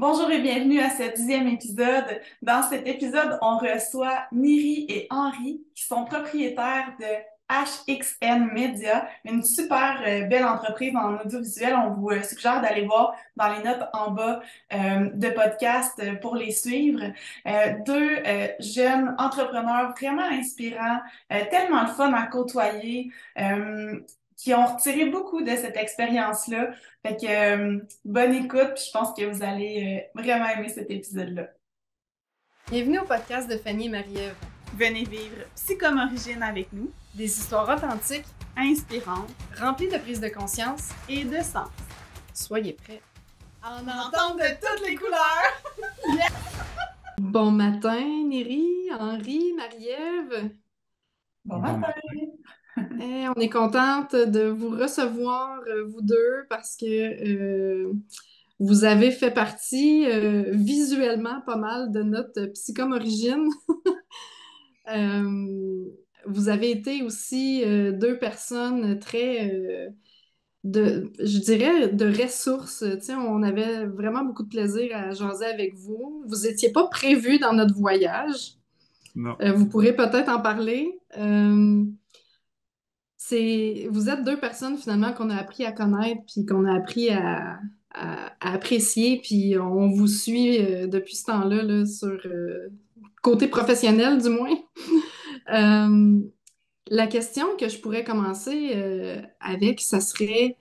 Bonjour et bienvenue à ce dixième épisode. Dans cet épisode, on reçoit Niri et Henri, qui sont propriétaires de HXN Media, une super euh, belle entreprise en audiovisuel. On vous euh, suggère d'aller voir dans les notes en bas euh, de podcast pour les suivre. deux jeunes entrepreneurs vraiment inspirants, tellement le fun à côtoyer qui ont retiré beaucoup de cette expérience-là. Fait que euh, bonne écoute, puis je pense que vous allez euh, vraiment aimer cet épisode-là. Bienvenue au podcast de Fanny et Marie-Ève. Venez vivre Psychom Origine avec nous. Des histoires authentiques, inspirantes, remplies de prise de conscience et de sens. Soyez prêts en entendre de toutes les couleurs! Bon matin, Neri, Henri, Marie-Ève. Bon matin! On est contente de vous recevoir, euh, vous deux, parce que euh, vous avez fait partie euh, visuellement pas mal de notre Psychom Origine. vous avez été aussi deux personnes très, de, je dirais, de ressources. on avait vraiment beaucoup de plaisir à jaser avec vous. Vous n'étiez pas prévu dans notre voyage. Non. vous pourrez peut-être en parler vous êtes deux personnes finalement qu'on a appris à connaître puis qu'on a appris à, apprécier puis on vous suit euh, depuis ce temps-là sur euh, côté professionnel du moins. Euh, la question que je pourrais commencer avec, ça serait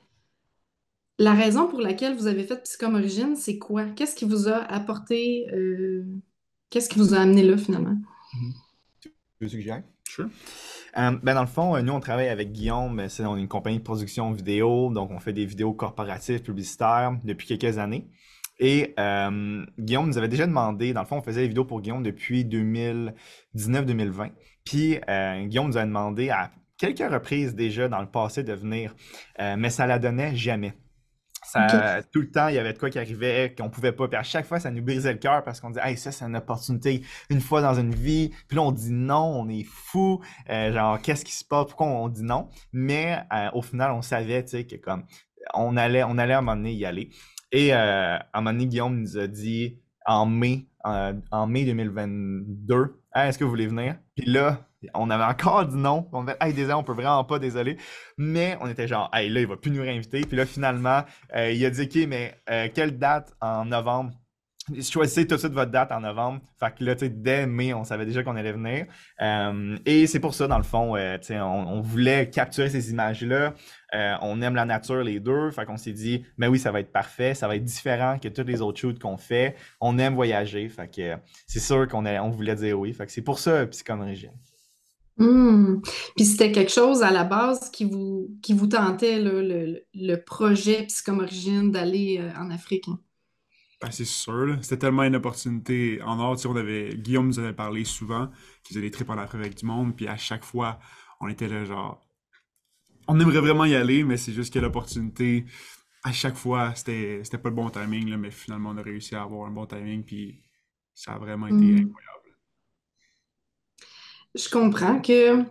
la raison pour laquelle vous avez fait Psychom Origine, c'est quoi? Qu'est-ce qui vous a apporté, qu'est-ce qui vous a amené là finalement? Tu veux suggérer? Sure. Euh, ben dans le fond, euh, nous, on travaille avec Guillaume. C'est une compagnie de production vidéo. Donc, on fait des vidéos corporatives, publicitaires depuis quelques années. Et euh, Guillaume nous avait déjà demandé, dans le fond, on faisait des vidéos pour Guillaume depuis 2019-2020. Puis Guillaume nous a demandé à quelques reprises déjà dans le passé de venir, mais ça la donnait jamais. Tout le temps, il y avait de quoi qui arrivait, qu'on pouvait pas. Puis à chaque fois, ça nous brisait le cœur parce qu'on disait, hey, ça, c'est une opportunité une fois dans une vie. Puis là, on dit non, on est fou. Euh, genre, qu'est-ce qui se passe? Pourquoi on dit non? Mais euh, au final, on savait, tu sais, que comme, on allait, on allait à un moment donné y aller. Et euh, à un moment donné, Guillaume nous a dit, en mai, en mai 2022, est-ce que vous voulez venir? Puis là, on avait encore dit non. On avait hey, désolé, on peut vraiment pas, désolé. Mais on était genre, hey, là, il va plus nous réinviter. Puis là, finalement, euh, il a dit, OK, mais euh, quelle date en novembre? Choisissez tout de suite votre date en novembre. Fait que là, tu sais, dès mai, on savait déjà qu'on allait venir. Euh, et c'est pour ça, dans le fond, on, voulait capturer ces images-là. on aime la nature, les deux. Fait qu'on s'est dit, mais oui, ça va être parfait. Ça va être différent que tous les autres shoots qu'on fait. On aime voyager. Fait que c'est sûr qu'on on voulait dire oui. Fait que c'est pour ça, Origine. Mmh. Puis c'était quelque chose à la base qui vous, qui vous tentait, le, le, projet Psychom Origine d'aller euh, en Afrique. Hein? Ben, c'est sûr, c'était tellement une opportunité en or. On avait, Guillaume nous avait parlé souvent qu'il faisait des trips en Afrique avec du monde, puis à chaque fois, on était là genre, on aimerait vraiment y aller, mais c'est juste que l'opportunité, à chaque fois, c'était, c'était pas le bon timing, là, mais finalement, on a réussi à avoir un bon timing, puis ça a vraiment été mmh. incroyable je comprends que,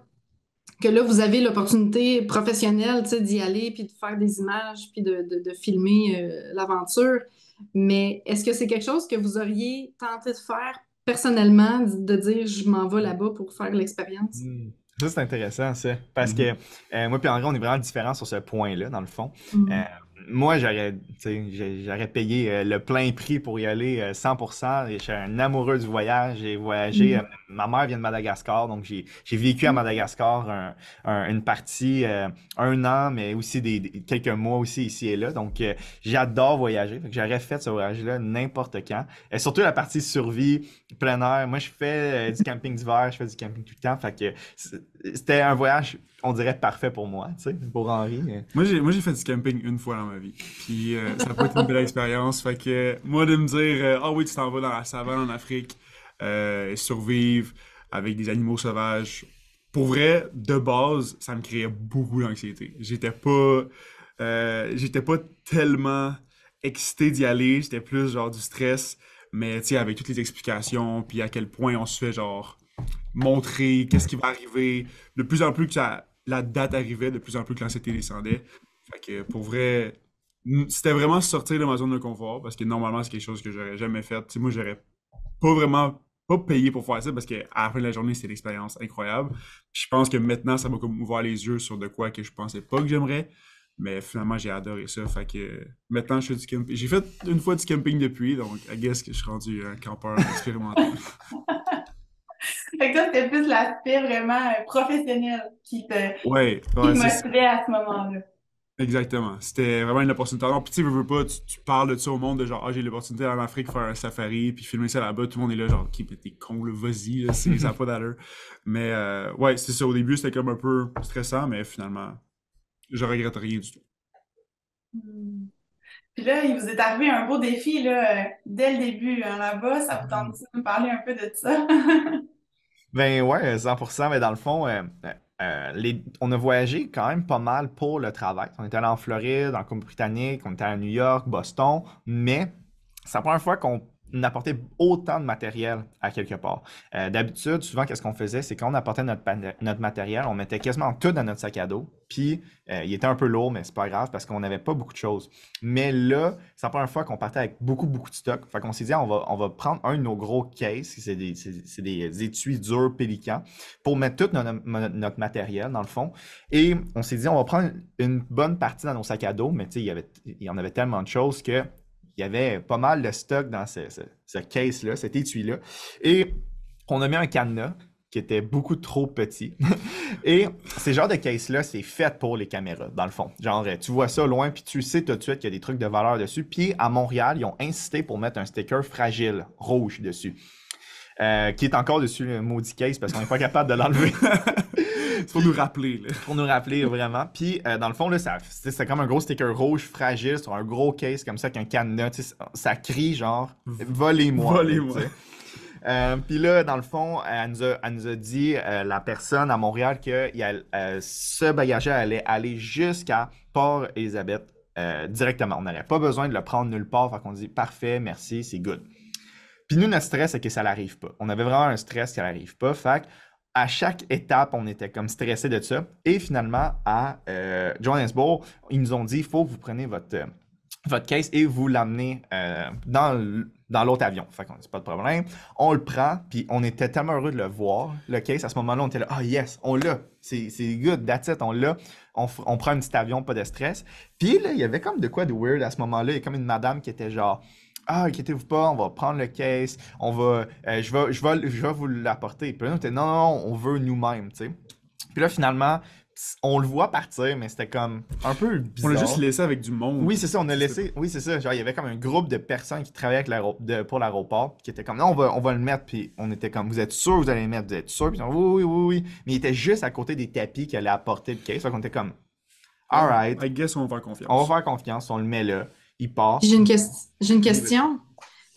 que là, vous avez l'opportunité professionnelle d'y aller, puis de faire des images, puis de, filmer euh, l'aventure. Mais est-ce que c'est quelque chose que vous auriez tenté de faire personnellement, de dire je m'en vais là-bas pour faire l'expérience? Hmm. Ça, c'est intéressant, ça. Parce que mm-hmm. euh, moi et André, on est vraiment différents sur ce point-là, dans le fond. Mm-hmm. Euh, moi, j'aurais, j'aurais payé euh, le plein prix pour y aller 100%. Euh, je suis un amoureux du voyage. J'ai voyagé. Mm. Euh, ma mère vient de Madagascar, donc j'ai, vécu à. Madagascar une partie, un an, mais aussi des, quelques mois aussi ici et là. Donc, j'adore voyager. j'aurais fait ce voyage-là n'importe quand. Et surtout la partie survie, plein air. Moi, je fais du camping d'hiver, je fais du camping tout le temps. Fait que c'était un voyage on dirait parfait pour moi, tu sais, pour Henri. Moi, j'ai, moi, j'ai fait du camping une fois dans ma vie. Puis euh, ça n'a pas été une belle expérience. Fait que moi, de me dire, euh, ah oui, tu t'en vas dans la savane en Afrique euh, survivre avec des animaux sauvages, pour vrai, de base, ça me créait beaucoup d'anxiété. J'étais pas, j'étais pas tellement excité d'y aller. J'étais plus genre du stress. Mais tu sais, avec toutes les explications, puis à quel point on se fait genre montrer qu'est-ce qui va arriver. De plus en plus que la date arrivait, de plus en plus que l'anxiété descendait. Fait que pour vrai, c'était vraiment sortir de ma zone de confort parce que normalement, c'est quelque chose que j'aurais jamais fait. Tu sais, moi, j'aurais pas vraiment pas payé pour faire ça parce qu'à la fin de la journée, c'est l'expérience incroyable. je pense que maintenant, ça m'a comme ouvert les yeux sur de quoi que je pensais pas que j'aimerais. Mais finalement, j'ai adoré ça. Fait que maintenant, je fais du camping. J'ai fait une fois du camping depuis, donc I guess que je suis rendu un campeur expérimental. fait que toi, c'était plus l'aspect vraiment professionnel qui te ouais, qui motivait à ce moment-là. Exactement. C'était vraiment une opportunité. Alors, puis tu veux, veux pas, tu, parles de ça au monde, de genre, ah, j'ai l'opportunité en Afrique de faire un safari, puis filmer ça là-bas, tout le monde est là, genre, qui t'es con, le vas-y, ça n'a pas d'allure. Mais, euh, ouais, c'est ça. Au début, c'était comme un peu stressant, mais finalement, je regrette rien du tout. Hmm. Puis là, il vous est arrivé un beau défi, là, dès le début, hein, là-bas. Ça vous tente de nous parler un peu de ça? ben ouais, 100%, mais dans le fond, euh, euh, on a voyagé quand même pas mal pour le travail. On était allé en Floride, en Colombie-Britannique, on était à New York, Boston, mais c'est la première fois qu'on apportait autant de matériel à quelque part. Euh, d'habitude, souvent, qu'est-ce qu'on faisait, c'est qu'on apportait notre, notre matériel, on mettait quasiment tout dans notre sac à dos, puis euh, il était un peu lourd, mais c'est pas grave parce qu'on n'avait pas beaucoup de choses. Mais là, c'est la première fois qu'on partait avec beaucoup, beaucoup de stock. Fait qu'on s'est dit, on va, prendre un de nos gros cases, c'est des, des, étuis durs pélicans, pour mettre tout notre, matériel, dans le fond. Et on s'est dit, on va prendre une bonne partie dans nos sacs à dos, mais tu sais, il y en avait tellement de choses que il y avait pas mal de stock dans ce, case-là, cet étui-là. Et on a mis un cadenas qui était beaucoup trop petit. et ces genres de case-là, c'est fait pour les caméras, dans le fond. Genre, tu vois ça loin, puis tu sais tout de suite qu'il y a des trucs de valeur dessus. Puis à Montréal, ils ont insisté pour mettre un sticker fragile, rouge dessus. Euh, qui est encore dessus le maudit case parce qu'on n'est pas capable de l'enlever. pour nous rappeler. Pour nous rappeler vraiment. Puis euh, dans le fond, là, c'est comme un gros sticker rouge fragile sur un gros case comme ça, qu'un cadenas. Ça crie genre Volez-moi. Volez-moi. Euh, puis là, dans le fond, elle nous a, nous a dit, euh, la personne à Montréal, que ce bagage allait aller jusqu'à Port-Élisabeth directement. On n'aurait pas besoin de le prendre nulle part. Fait qu'on dit parfait, merci, c'est good. Puis nous, notre stress, c'est que ça n'arrive pas. On avait vraiment un stress qui n'arrive pas. Fait à chaque étape, on était comme stressé de ça. Et finalement, à euh, Johannesburg, ils nous ont dit il faut que vous preniez votre, euh, votre case et vous l'amenez euh, dans, dans l'autre avion. Fait qu'on pas de problème. On le prend, puis on était tellement heureux de le voir, le case. À ce moment-là, on était là ah yes, on l'a. C'est, good, that's it, on l'a. On, on, prend un petit avion, pas de stress. Puis là, il y avait comme de quoi de weird à ce moment-là. Il y a comme une madame qui était genre ah, inquiétez-vous pas, on va prendre le case, on va, euh, je, vais, je, vais, je vais vous l'apporter. Puis là, on était, non, non, on veut nous-mêmes, tu sais. Puis là, finalement, on le voit partir, mais c'était comme un peu bizarre. On l'a juste laissé avec du monde. Oui, c'est ça, on a laissé, oui, c'est ça. Genre, il y avait comme un groupe de personnes qui travaillaient avec pour l'aéroport, qui étaient comme, non, on va, on va le mettre, puis on était comme, vous êtes sûr vous allez le mettre, vous êtes sûr, puis oui, oui, oui, oui. Mais il était juste à côté des tapis qui allaient apporter le case, donc on était comme, alright. I guess on va faire confiance. On va faire confiance, on le met là il part. J'ai une, une question.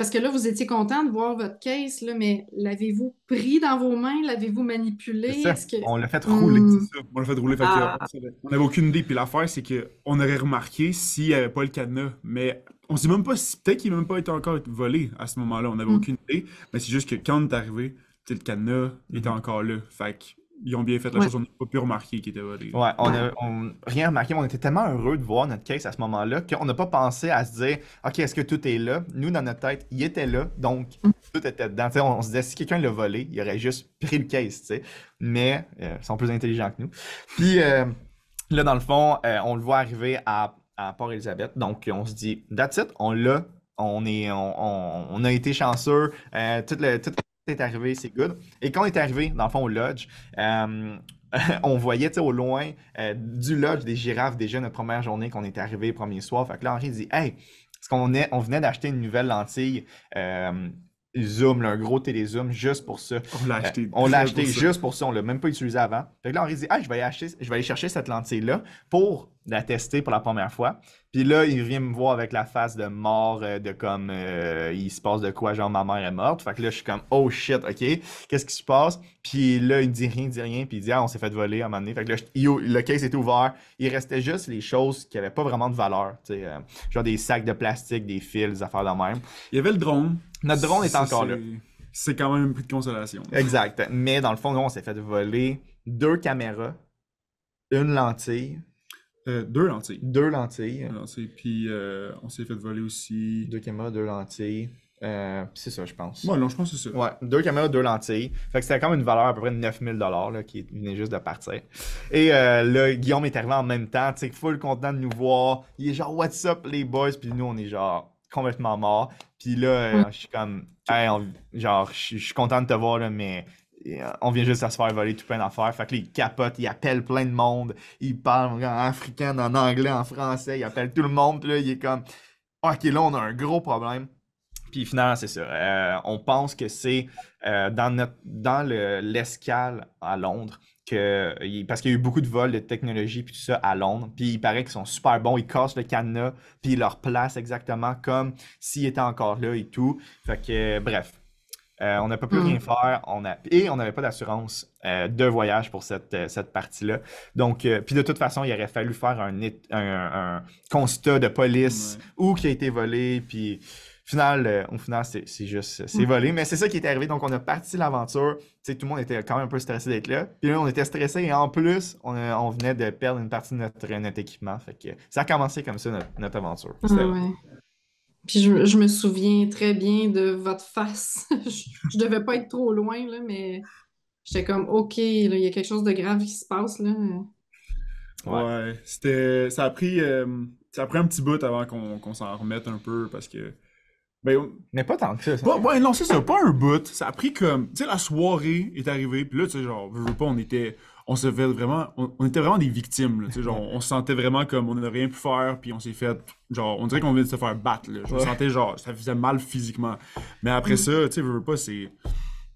Parce que là, vous étiez content de voir votre case, là, mais l'avez-vous pris dans vos mains? L'avez-vous manipulé? On l'a fait rouler. Hmm. On l'a fait rouler. Ah. on n'avait aucune idée. Puis l'affaire, c'est qu'on aurait remarqué s'il n'y avait pas le cadenas. Mais on ne sait même pas si peut-être qu'il n'a même pas été encore volé à ce moment-là. On n'avait hmm. aucune idée. Mais c'est juste que quand on est arrivé, le cadenas était hmm. encore là. Fait que ils ont bien fait la chose, on n'a pas pu remarquer qu'il était volé. Ouais, on n'a rien remarqué, mais on était tellement heureux de voir notre case à ce moment-là qu'on n'a pas pensé à se dire OK, est-ce que tout est là? Nous, dans notre tête, il était là, donc mm. tout était dedans. on, se disait si quelqu'un l'a volé, il aurait juste pris le case, tu sais. Mais euh, ils sont plus intelligents que nous. Puis euh, là, dans le fond, euh, on le voit arriver à, Port-Élisabeth, donc on se dit That's it, on l'a. On, est, on, a été chanceux. tout le, tout est arrivé, c'est good. Et quand on est arrivé, dans le fond, au lodge, euh, on voyait au loin euh, du lodge des girafes déjà notre première journée qu'on est arrivé, premier soir. Fait que là, Henri dit Hey, parce qu'on on venait d'acheter une nouvelle lentille. Euh, zoom, un gros télézoom juste pour ça. On l'a acheté. on l'a acheté juste pour ça. On l'a même pas utilisé avant. Fait que là, Henri dit Ah, je vais acheter, je vais aller chercher cette lentille-là pour la tester pour la première fois. Puis là, il vient me voir avec la face de mort, euh, de comme euh, il se passe de quoi, genre ma mère est morte. Fait que là, je suis comme oh shit, ok, qu'est-ce qui se passe? Puis là, il dit rien, il dit rien, puis il dit ah, on s'est fait voler à un moment donné. Fait que là, le case était ouvert. Il restait juste les choses qui avaient pas vraiment de valeur, tu sais, euh, genre des sacs de plastique, des fils, des affaires de même. Il y avait le drone. Notre drone est encore là. C'est quand même un peu de consolation. Exact. Mais dans le fond, on s'est fait voler deux caméras, une lentille Euh, deux lentilles. Deux lentilles. Deux lentilles. Puis euh, on s'est fait voler aussi. Deux caméras, deux lentilles. Euh, puis c'est ça, je pense. Ouais, non, je pense que c'est ça. Ouais, deux caméras, deux lentilles. Fait que c'était comme une valeur à peu près de 9000 là, qui venait juste de partir. Et euh, là, Guillaume est arrivé en même temps, tu sais, full content de nous voir. Il est genre, what's up les boys? Puis nous, on est genre complètement morts. Puis là, euh, je suis comme, hey, on- genre, je suis content de te voir, là, mais on vient juste à se faire voler tout plein d'affaires. Fait que là, il capote, il appelle plein de monde. Il parle en africain, en anglais, en français. Il appelle tout le monde. Puis là, il est comme, ok, là, on a un gros problème. Puis finalement, c'est ça. Euh, on pense que c'est euh, dans, dans le- l'escale à Londres, que, parce qu'il y a eu beaucoup de vols de technologie puis tout ça à Londres. Puis il paraît qu'ils sont super bons. Ils cassent le cadenas, puis ils leur placent exactement comme s'ils étaient encore là et tout. Fait que, euh, bref. Euh, on n'a pas pu Mm. rien faire. On a, et on n'avait pas d'assurance euh, de voyage pour cette, euh, cette partie-là. Donc, puis de toute façon, il aurait fallu faire un, it- un, un constat de police Ouais. où qui a été volé. Puis, final, au final, c'est c'est juste, c'est Mm. volé. Mais c'est ça qui est arrivé. Donc, on a parti l'aventure. Tu sais, tout le monde était quand même un peu stressé d'être là. Puis là, on était stressé et en plus, on, a- on venait de perdre une partie de notre, notre équipement. Fait que ça a commencé comme ça, notre, notre aventure. Puis je, je me souviens très bien de votre face. je, je devais pas être trop loin, là, mais j'étais comme, OK, là, il y a quelque chose de grave qui se passe, là. Ouais. Ouais, c'était. Ça a pris. euh, ça a pris un petit bout avant qu'on qu'on s'en remette un peu parce que. Ben, Mais pas tant que ça. ça. pas- ouais, non, c'est ça, pas un bout. Ça a pris comme. Tu sais, la soirée est arrivée, puis là, tu sais, genre, veux, veux pas, on était. On se fait vraiment. On, on était vraiment des victimes, là, genre, on se sentait vraiment comme on n'a rien pu faire, puis on s'est fait. Genre, on dirait qu'on venait de se faire battre, là. Je me Ouais. sentais genre, ça faisait mal physiquement. Mais après ça, tu sais, veux, veux pas, c'est.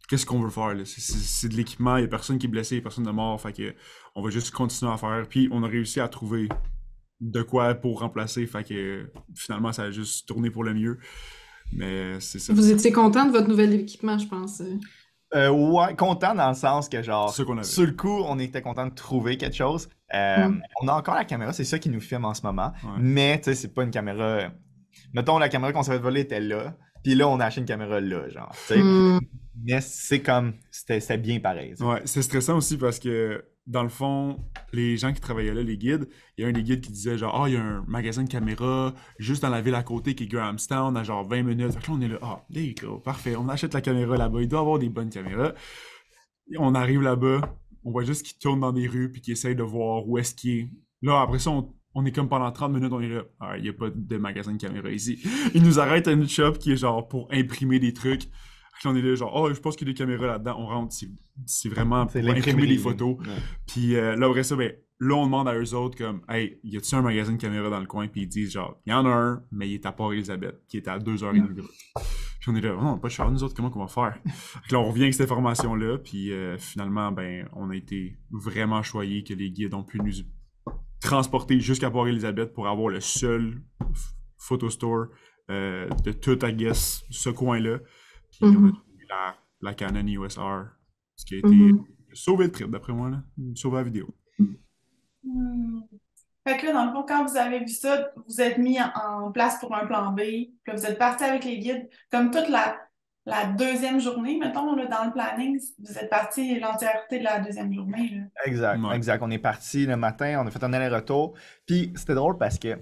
Qu'est-ce qu'on veut faire? C'est- de l'équipement, il y a personne qui est blessé, il y a personne de mort, fait que on va juste continuer à faire. Puis on a réussi à trouver de quoi pour remplacer, fait que finalement, ça a juste tourné pour le mieux. Mais c'est ça. Vous étiez content de votre nouvel équipement, je pense. Euh, ouais, content dans le sens que, genre, sur le coup, on était content de trouver quelque chose. Euh, Mm. On a encore la caméra, c'est ça qui nous filme en ce moment. Ouais. Mais, tu sais, c'est pas une caméra. Mettons, la caméra qu'on s'avait volée était là. Puis là, on a acheté une caméra là, genre. Hmm. Mais c'est comme. C'était bien pareil. Ouais, c'est stressant aussi parce que, dans le fond, les gens qui travaillaient là, les guides, il y a un des guides qui disait genre, ah, il y a un magasin de caméras juste dans la ville à côté qui est Grahamstown à genre 20 minutes. Fait que là, on est là, ah, there you go, parfait, on achète la caméra là-bas, il doit avoir des bonnes caméras. On arrive là-bas, on voit juste qu'il tourne dans des rues puis qu'il essaye de voir où est-ce qu'il est. Là, après ça, on, on est comme pendant 30 minutes, on est là, ah, il n'y a pas de magasin de caméra ici. Il nous arrête à une shop qui est genre pour imprimer des trucs. Puis on est là, genre, oh, je pense qu'il y a des caméras là-dedans. On rentre, c'est- c'est vraiment pour imprimer des photos. Ouais. Puis euh, là, après ça, ben, là, on demande à eux autres, comme, hey, y a-tu un magasin de caméra dans le coin? Puis ils disent, genre, il y en a un, mais il est à Port-Élisabeth, qui est à 2h30 de. Puis on est là, oh, non, pas cher, nous autres, comment qu'on va faire? Puis là, on revient avec cette information-là, puis euh, finalement, ben, on a été vraiment choyés que les guides ont pu nous transporter jusqu'à Port-Élisabeth pour avoir le seul f- photo store euh, de tout, I guess, ce coin-là. Puis on a Mhm. la, la Canon EOS R, ce qui a été Mhm. sauvé le trip, d'après moi, là. Sauvé la vidéo. Hmm. Fait que là, dans le fond, quand vous avez vu ça, vous êtes mis en, en place pour un plan B, puis là, vous êtes parti avec les guides. Comme toute la, la deuxième journée, mettons, là, dans le planning, vous êtes parti l'entièreté de la deuxième journée. Là. Exact, Ouais. exact. On est parti le matin, on a fait un aller-retour. Puis c'était drôle parce que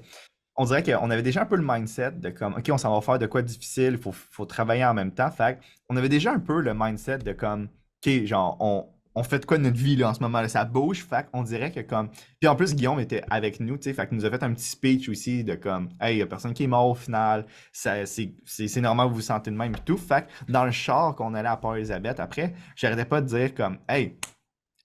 on dirait qu'on avait déjà un peu le mindset de comme, OK, on s'en va faire de quoi difficile, il faut, faut travailler en même temps. Fait on avait déjà un peu le mindset de comme, OK, genre, on, on fait de quoi de notre vie là, en ce moment, là, ça bouge. Fait on dirait que comme. Puis en plus, Guillaume était avec nous, tu sais, fait qu'il nous a fait un petit speech aussi de comme, hey, il y a personne qui est mort au final, c'est normal vous vous sentez de même et tout. Fait dans le char qu'on allait à Port-Elizabeth, après, j'arrêtais pas de dire comme, hey,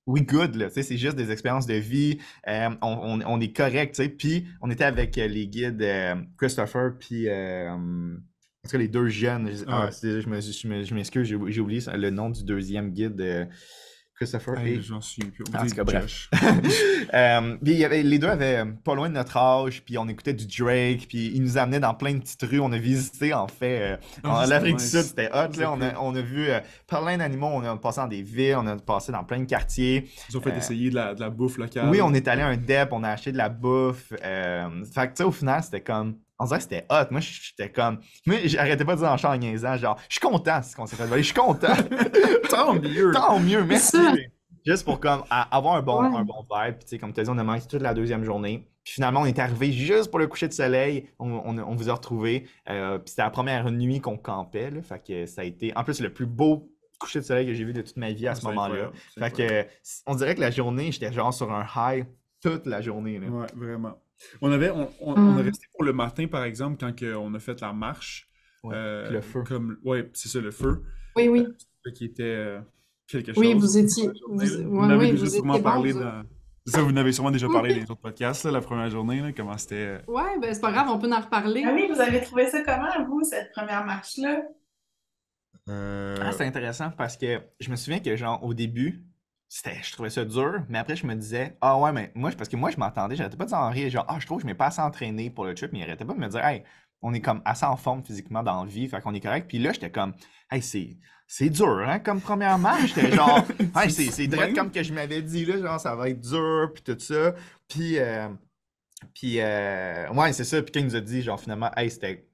we good, là, c'est juste des expériences de vie, euh, on, on- on est correct, tu sais. Puis on était avec euh, les guides euh, Christopher, puis. euh, en tout cas, les deux jeunes. je- ah, Ouais. je m'excuse, j'ai oublié le nom du deuxième guide, Christopher. Hey, et- J'en suis plus. En tout cas, bref. Euh, puis il y avait- les deux avaient euh, pas loin de notre âge, puis on écoutait du Drake, puis ils nous amenaient dans plein de petites rues. On a visité, en fait, euh, Ah, en c'était l'Afrique du. Sud, c'était hot. Là, on, a, on a vu euh, plein d'animaux, on a passé dans des villes, on a passé dans plein de quartiers. Ils ont fait Euh, essayer de la, de la bouffe locale. Oui, on est allé à un DEP, on a acheté de la bouffe. Euh, fait que, tu sais, au final, c'était comme. On dirait que c'était hot. Moi, j'étais comme. Moi, j'arrêtais pas de dire en chant en niaisant, genre, je suis content ce qu'on s'est fait voler, je suis content. Tant mieux! Tant mieux, merci. Juste pour comme avoir un bon, un bon vibe. Puis, tu sais, comme tu as dit, on a manqué toute la deuxième journée. Puis finalement, on est arrivé juste pour le coucher de soleil. On, vous a retrouvé. Euh, puis c'était la première nuit qu'on campait. Là, fait que ça a été, en plus, le plus beau coucher de soleil que j'ai vu de toute ma vie à ce moment-là. Fait que on dirait que la journée, j'étais genre sur un high toute la journée. Là. Ouais, vraiment. On avait, on, on, est resté pour le matin, par exemple, quand on a fait la marche. Ouais, euh, le feu. Comme, ouais, c'est ça, le feu. Oui, oui. Euh, qui était euh, quelque chose. Oui, vous étiez. Vous, vous ouais, oui, déjà sûrement parlé dans. Ça, vous n'avez sûrement déjà parlé dans les autres podcasts, là, la première journée, là, comment c'était. Ouais, ben c'est pas grave, on peut en reparler. Ah oui, vous avez trouvé ça comment, vous, cette première marche-là? Ah, c'est intéressant parce que je me souviens que, genre, au début, je trouvais ça dur, mais après, je me disais, ah ouais, mais moi, parce que moi, je m'entendais, j'arrêtais pas de en rire, genre, ah, je trouve que je m'ai pas assez entraîné pour le trip, mais il arrêtait pas de me dire, hey, on est comme assez en forme physiquement dans la vie, fait qu'on est correct. Puis là, j'étais comme, hey, c'est, c'est dur, hein, comme première marche. J'étais genre, hey, c'est, c'est direct comme que je m'avais dit, là, genre, ça va être dur, puis tout ça. Puis, euh, puis, euh, ouais, c'est ça. Puis quand il nous a dit, genre, finalement, hey, c'était,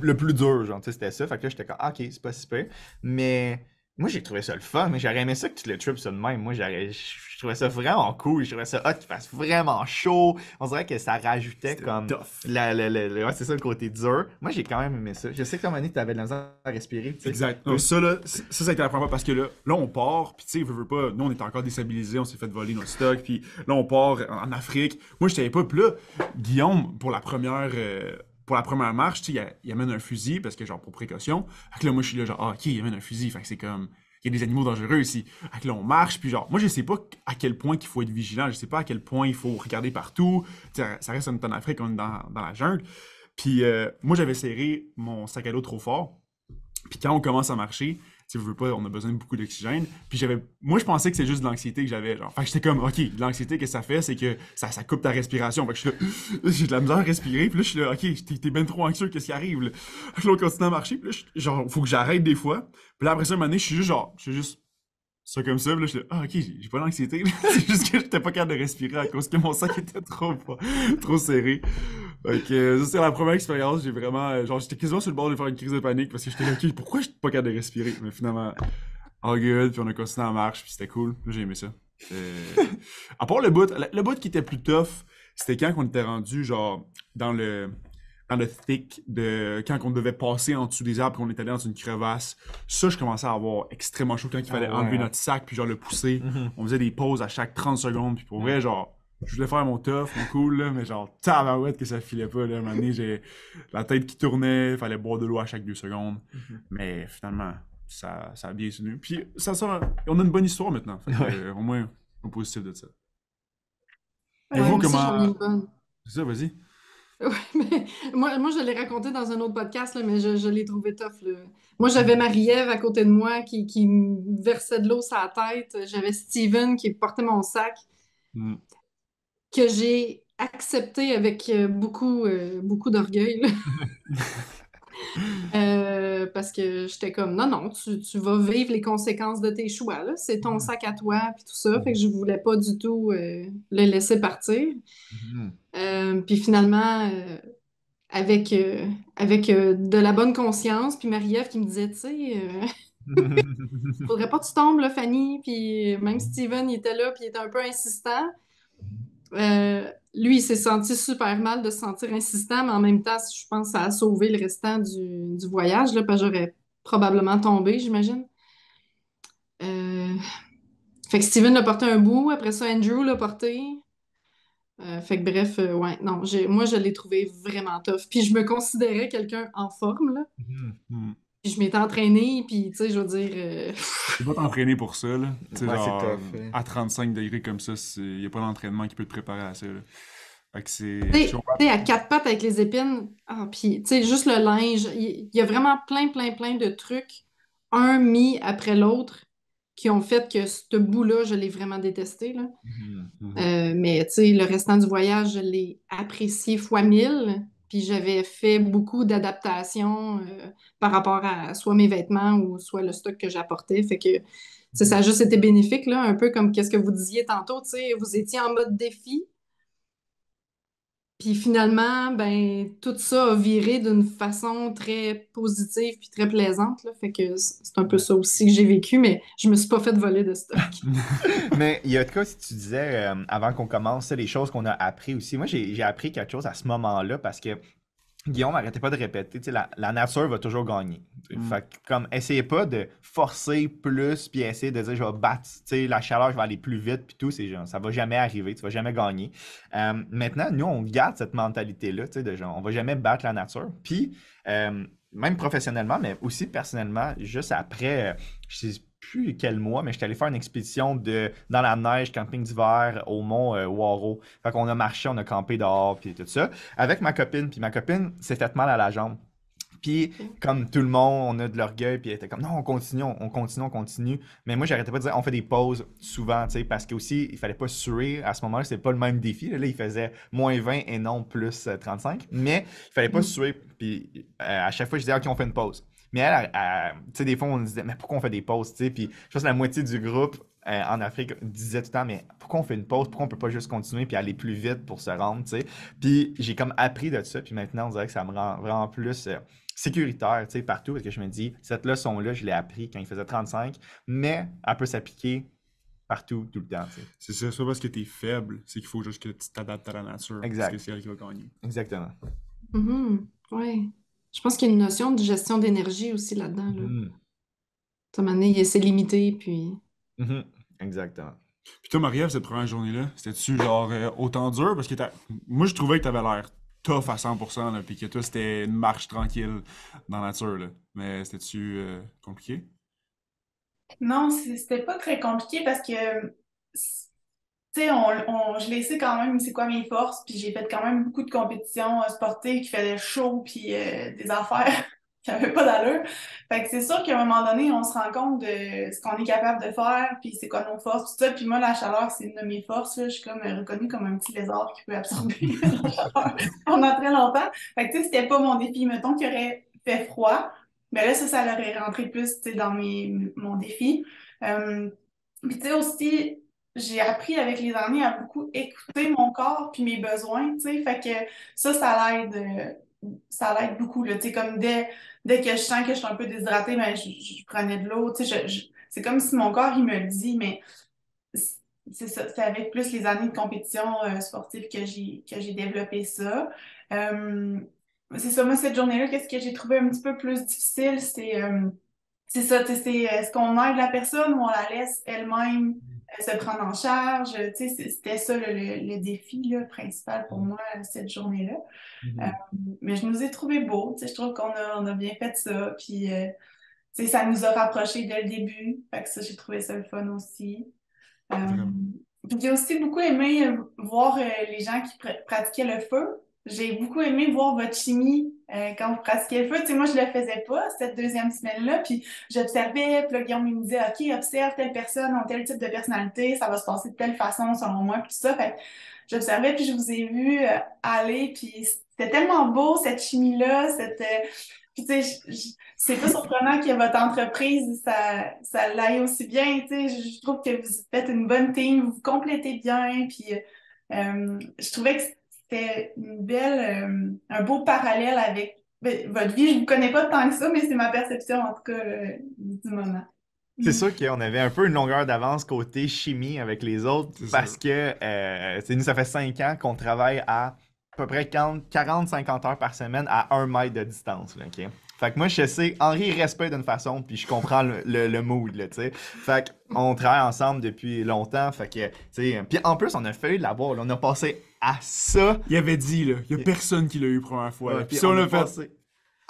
le plus dur, genre, tu sais, c'était ça. Fait que là, j'étais comme, ah, ok, c'est pas super. Mais, moi, j'ai trouvé ça le fun, mais j'aurais aimé ça que tu le trip ça de même. Moi, j'aurais, je trouvais ça vraiment cool. Je trouvais ça hot qu'il fasse vraiment chaud. On dirait que ça rajoutait comme. La, la, la, ouais, c'est ça le côté dur. Moi, j'ai quand même aimé ça. Je sais que comme tu avais de la misère à respirer. Exact. ça, là, ça, ça a été la première fois parce que là, là on part, puis tu sais, veut, pas. Nous, on était encore déstabilisés, on s'est fait voler nos stocks, puis là, on part en Afrique. Moi, je savais pas. Puis là, Guillaume, pour la première. Euh, pour la première marche, tu sais, il, amène un fusil parce que, genre, pour précaution. Fait que là, moi, je suis là, genre, ah, ok, il amène un fusil. Fait que c'est comme, il y a des animaux dangereux ici. Fait là, on marche, puis genre, moi, je sais pas à quel point il faut être vigilant, je sais pas à quel point il faut regarder partout. ça reste en Afrique, on est dans, dans la jungle. Puis euh, moi, j'avais serré mon sac à dos trop fort. Puis quand on commence à marcher, tu veux pas, on a besoin de beaucoup d'oxygène. Puis j'avais, moi je pensais que c'est juste de l'anxiété que j'avais. Genre, fait que j'étais comme, ok, l'anxiété que ça fait, c'est que ça, coupe ta respiration. Fait que je suis là, j'ai de la misère à respirer. Puis là je suis là, ok, t'es, t'es ben trop anxieux, qu'est-ce qui arrive là? Là on continue à marcher. Puis là, genre, faut que j'arrête des fois. Puis là après ça, un moment donné, je suis juste genre, je suis juste ça comme ça, puis là, je suis ah, ok, j'ai pas d'anxiété, c'est juste que j'étais pas capable de respirer à cause que mon sac était trop, trop serré. Ok, ça, c'est la première expérience, j'ai vraiment, euh, genre, j'étais quasiment sur le bord de faire une crise de panique parce que j'étais là, pourquoi j'étais pas capable de respirer? Mais finalement, all good, puis on a continué en marche, puis c'était cool, j'ai aimé ça. Euh... à part le bout, le bout qui était plus tough, c'était quand on était rendu, genre, dans le, le thick de quand on devait passer en dessous des arbres qu'on était allé dans une crevasse. Ça, je commençais à avoir extrêmement chaud quand il fallait ah enlever notre sac puis genre le pousser. Mm-hmm. On faisait des pauses à chaque 30 secondes puis pour vrai, genre, je voulais faire mon tough, mon cool, là, mais genre, tabarouette que ça filait pas, là. À un moment donné, j'ai la tête qui tournait, il fallait boire de l'eau à chaque deux secondes. Mm-hmm. Mais finalement, ça, ça a bien tenu. Puis, ça, ça, on a une bonne histoire maintenant. Euh, au moins, au positif de ça. Et vous, comment. C'est ça, vas-y. mais moi, moi, je l'ai raconté dans un autre podcast, là, mais je, je l'ai trouvé tough. Moi, j'avais Marie-Ève à côté de moi qui, qui me versait de l'eau sur la tête. J'avais Steven qui portait mon sac, mm. Que j'ai accepté avec euh, beaucoup, euh, beaucoup d'orgueil. Euh, parce que j'étais comme, non, non, tu, tu, vas vivre les conséquences de tes choix. C'est ton mm. sac à toi, puis tout ça. Fait que je voulais pas du tout euh, le laisser partir. Mm-hmm. Puis finalement, avec, avec de la bonne conscience, puis Marie-Ève qui me disait, tu sais, faudrait pas que tu tombes, là, Fanny. Puis même Steven, il était là, puis il était un peu insistant. Euh, lui, il s'est senti super mal de se sentir insistant, mais en même temps, je pense que ça a sauvé le restant du, voyage, là, parce que j'aurais probablement tombé, j'imagine. Euh, fait que Steven l'a porté un bout, après ça, Andrew l'a porté. Euh, fait que bref, ouais, non, moi, je l'ai trouvé vraiment tough. Puis je me considérais quelqu'un en forme, là. Mm-hmm. Je m'étais entraînée, puis tu sais, je veux dire. Euh... Tu vas t'entraîner pour ça, là. Ouais, genre, hein. À 35 degrés comme ça, il n'y a pas d'entraînement qui peut te préparer à ça, là. Fait que c'est. Tu sais, à quatre pattes avec les épines, ah, puis tu sais, juste le linge, il y, a vraiment plein, plein, plein de trucs, un mis après l'autre, qui ont fait que ce bout-là, je l'ai vraiment détesté, là. Mm-hmm, mm-hmm. Euh, mais tu sais, le restant du voyage, je l'ai apprécié fois mille. Puis j'avais fait beaucoup d'adaptations euh, par rapport à soit mes vêtements ou soit le stock que j'apportais. Fait que ça a juste été bénéfique, là, un peu comme qu'est-ce que vous disiez tantôt. Vous étiez en mode défi. Puis finalement, ben, tout ça a viré d'une façon très positive puis très plaisante. Là. Fait que c'est un peu ça aussi que j'ai vécu, mais je me suis pas fait voler de stock. mais il y a de cas, si tu disais, euh, avant qu'on commence, les choses qu'on a appris aussi. Moi, j'ai appris quelque chose à ce moment-là parce que Guillaume arrêtait pas de répéter, la, la, nature va toujours gagner. Mm. Fait comme, essayez pas de forcer plus, puis essayer de dire, je vais battre, la chaleur, je vais aller plus vite, puis tout, c'est genre, ça va jamais arriver, tu vas jamais gagner. Euh, maintenant, nous, on garde cette mentalité-là, tu sais, de genre, on va jamais battre la nature. Puis, euh, même professionnellement, mais aussi personnellement, juste après, euh, je plus quel mois, mais j'étais allé faire une expédition de, dans la neige, camping d'hiver au mont euh, Waro. Fait qu'on a marché, on a campé dehors, puis tout ça, avec ma copine. Puis ma copine s'est fait mal à la jambe. Puis, comme tout le monde, on a de l'orgueil, puis elle était comme, non, on continue, on continue, on continue. Mais moi, j'arrêtais pas de dire, on fait des pauses souvent, tu sais, parce qu'aussi, il fallait pas suer. À ce moment-là, c'était pas le même défi. Là, il faisait moins 20 et non plus 35. Euh, mais il fallait pas mm. suer. Puis, euh, à chaque fois, je disais, OK, on fait une pause. Mais elle, tu sais, des fois, on disait, mais pourquoi on fait des pauses, tu sais? Puis je pense que la moitié du groupe euh, en Afrique disait tout le temps, mais pourquoi on fait une pause? Pourquoi on peut pas juste continuer puis aller plus vite pour se rendre, tu sais? Puis j'ai comme appris de ça, puis maintenant, on dirait que ça me rend vraiment plus euh, sécuritaire, tu sais, partout, parce que je me dis, cette leçon-là, je l'ai appris quand il faisait 35, mais elle peut s'appliquer partout, tout le temps. C'est ça, c'est pas parce que tu es faible, c'est qu'il faut juste que tu t'adaptes à la nature. Exact. Parce que c'est elle qui va gagner. Exactement. Mm-hmm. Oui. Je pense qu'il y a une notion de gestion d'énergie aussi là-dedans. Là. Mm. À il c'est limité, puis... Mm-hmm. Exactement. Puis toi, Marie-Ève, cette première journée-là, c'était-tu genre euh, autant dur? Parce que moi, je trouvais que t'avais l'air tough à 100%, là, puis que toi, c'était une marche tranquille dans la nature. Là. Mais c'était-tu euh, compliqué? Non, c'était pas très compliqué parce que tu sais, on, je l'ai su quand même c'est quoi mes forces, puis j'ai fait quand même beaucoup de compétitions euh, sportives qui faisaient chaud, puis euh, des affaires qui n'avaient pas d'allure. Fait que c'est sûr qu'à un moment donné, on se rend compte de ce qu'on est capable de faire, puis c'est quoi nos forces, tout ça. Puis moi, la chaleur, c'est une de mes forces. Je suis comme euh, reconnue comme un petit lézard qui peut absorber la chaleur pendant très longtemps. Fait que tu sais, c'était pas mon défi. Mettons qu'il aurait fait froid, mais là, ça, ça aurait rentré plus dans mes, mon défi. puis tu sais aussi, j'ai appris avec les années à beaucoup écouter mon corps puis mes besoins, tu sais, fait que ça, ça l'aide, euh, ça l'aide beaucoup, là, tu sais, comme dès, dès que je sens que je suis un peu déshydratée, ben, je, prenais de l'eau, tu sais, c'est comme si mon corps, il me le dit, mais c'est ça, c'est avec plus les années de compétition euh, sportive que j'ai, que j'ai développé ça. Euh, c'est ça, moi, cette journée-là, qu'est-ce que j'ai trouvé un petit peu plus difficile, c'est, c'est ça, c'est, est-ce qu'on aide la personne ou on la laisse elle-même se prendre en charge. C'était ça le, défi là, principal pour moi cette journée-là. Mm-hmm. Euh, mais je nous ai trouvé beaux. Je trouve qu'on a, on a bien fait ça. Puis euh, ça nous a rapprochés dès le début. Fait que ça, j'ai trouvé ça le fun aussi. Euh, j'ai aussi beaucoup aimé voir les gens qui pratiquaient le feu. J'ai beaucoup aimé voir votre chimie euh, quand vous pratiquiez le feu. Tu sais, moi, je le faisais pas cette deuxième semaine-là. Puis j'observais, puis là, Guillaume me disait, OK, observe telle personne, ont tel type de personnalité, ça va se passer de telle façon selon moi, puis tout ça. Fait j'observais, puis je vous ai vu euh, aller, puis c'était tellement beau, cette chimie-là. Euh, puis, tu sais, c'est pas surprenant que votre entreprise, ça, ça l'aille aussi bien, tu sais. Je, trouve que vous faites une bonne team, vous vous complétez bien, puis je trouvais que c'était une belle, euh, un beau parallèle avec ben, votre vie. Je ne vous connais pas tant que ça, mais c'est ma perception, en tout cas, euh, du moment. C'est sûr qu'on avait un peu une longueur d'avance côté chimie avec les autres parce que euh, nous, ça fait cinq ans qu'on travaille à à peu près 40-50 heures par semaine à un mètre de distance. Fait que moi, je sais, Henri respecte d'une façon, puis je comprends le, le, mood, tu sais. Fait qu'on travaille ensemble depuis longtemps, fait que, tu sais... Puis en plus, on a failli l'avoir, on a passé à ça. Il avait dit, là, il y a personne qui l'a eu première fois. puis on, a fait...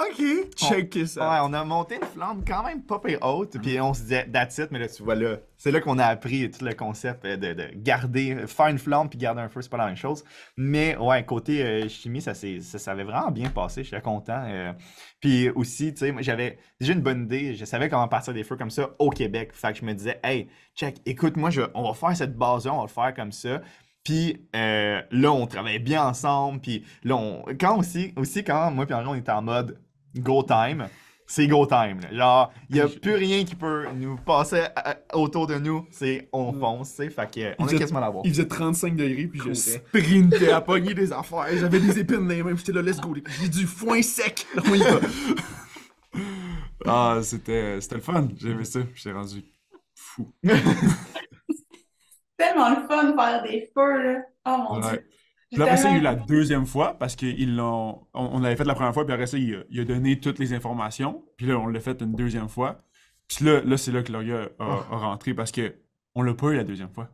OK, check on, ça. Ouais, on a monté une flamme quand même pas et haute, puis on se disait, that's it, mais là, tu vois, là, c'est là qu'on a appris tout le concept euh, de, de, garder, faire une flamme puis garder un feu, c'est pas la même chose. Mais ouais, côté euh, chimie, ça, ça, ça avait vraiment bien passé, je suis content. Euh. puis aussi, tu sais, j'avais déjà une bonne idée, je savais comment partir des feux comme ça au Québec. Fait que je me disais, hey, check, écoute, moi, je, on va faire cette base-là, on va le faire comme ça. Puis là, on travaillait bien ensemble. Puis là, on, quand aussi, aussi quand moi et Henri, on était en mode go time, c'est go time. là. Genre, il n'y a plus rien qui peut nous passer à- à- autour de nous. C'est on fonce, tu sais. Fait que, on a quasiment l'avoir. Il faisait 35 degrés, puis je Courais. sprintais à pogner des affaires. J'avais des épines dans les mains, j'étais là, let's go. J'ai du foin sec. Là, on y va. ah, c'était c'était le fun. J'aimais ça. J'étais rendu fou. tellement le fun de faire des feux, là. Oh mon Ouais. Dieu. Puis là, après ça, il y a eu la deuxième fois parce qu'ils l'ont. On, on l'avait fait la première fois, puis après ça, il a, il a donné toutes les informations. Puis là, on l'a fait une deuxième fois. Puis là, là c'est là que Lauria a, a rentré parce que on l'a pas eu la deuxième fois.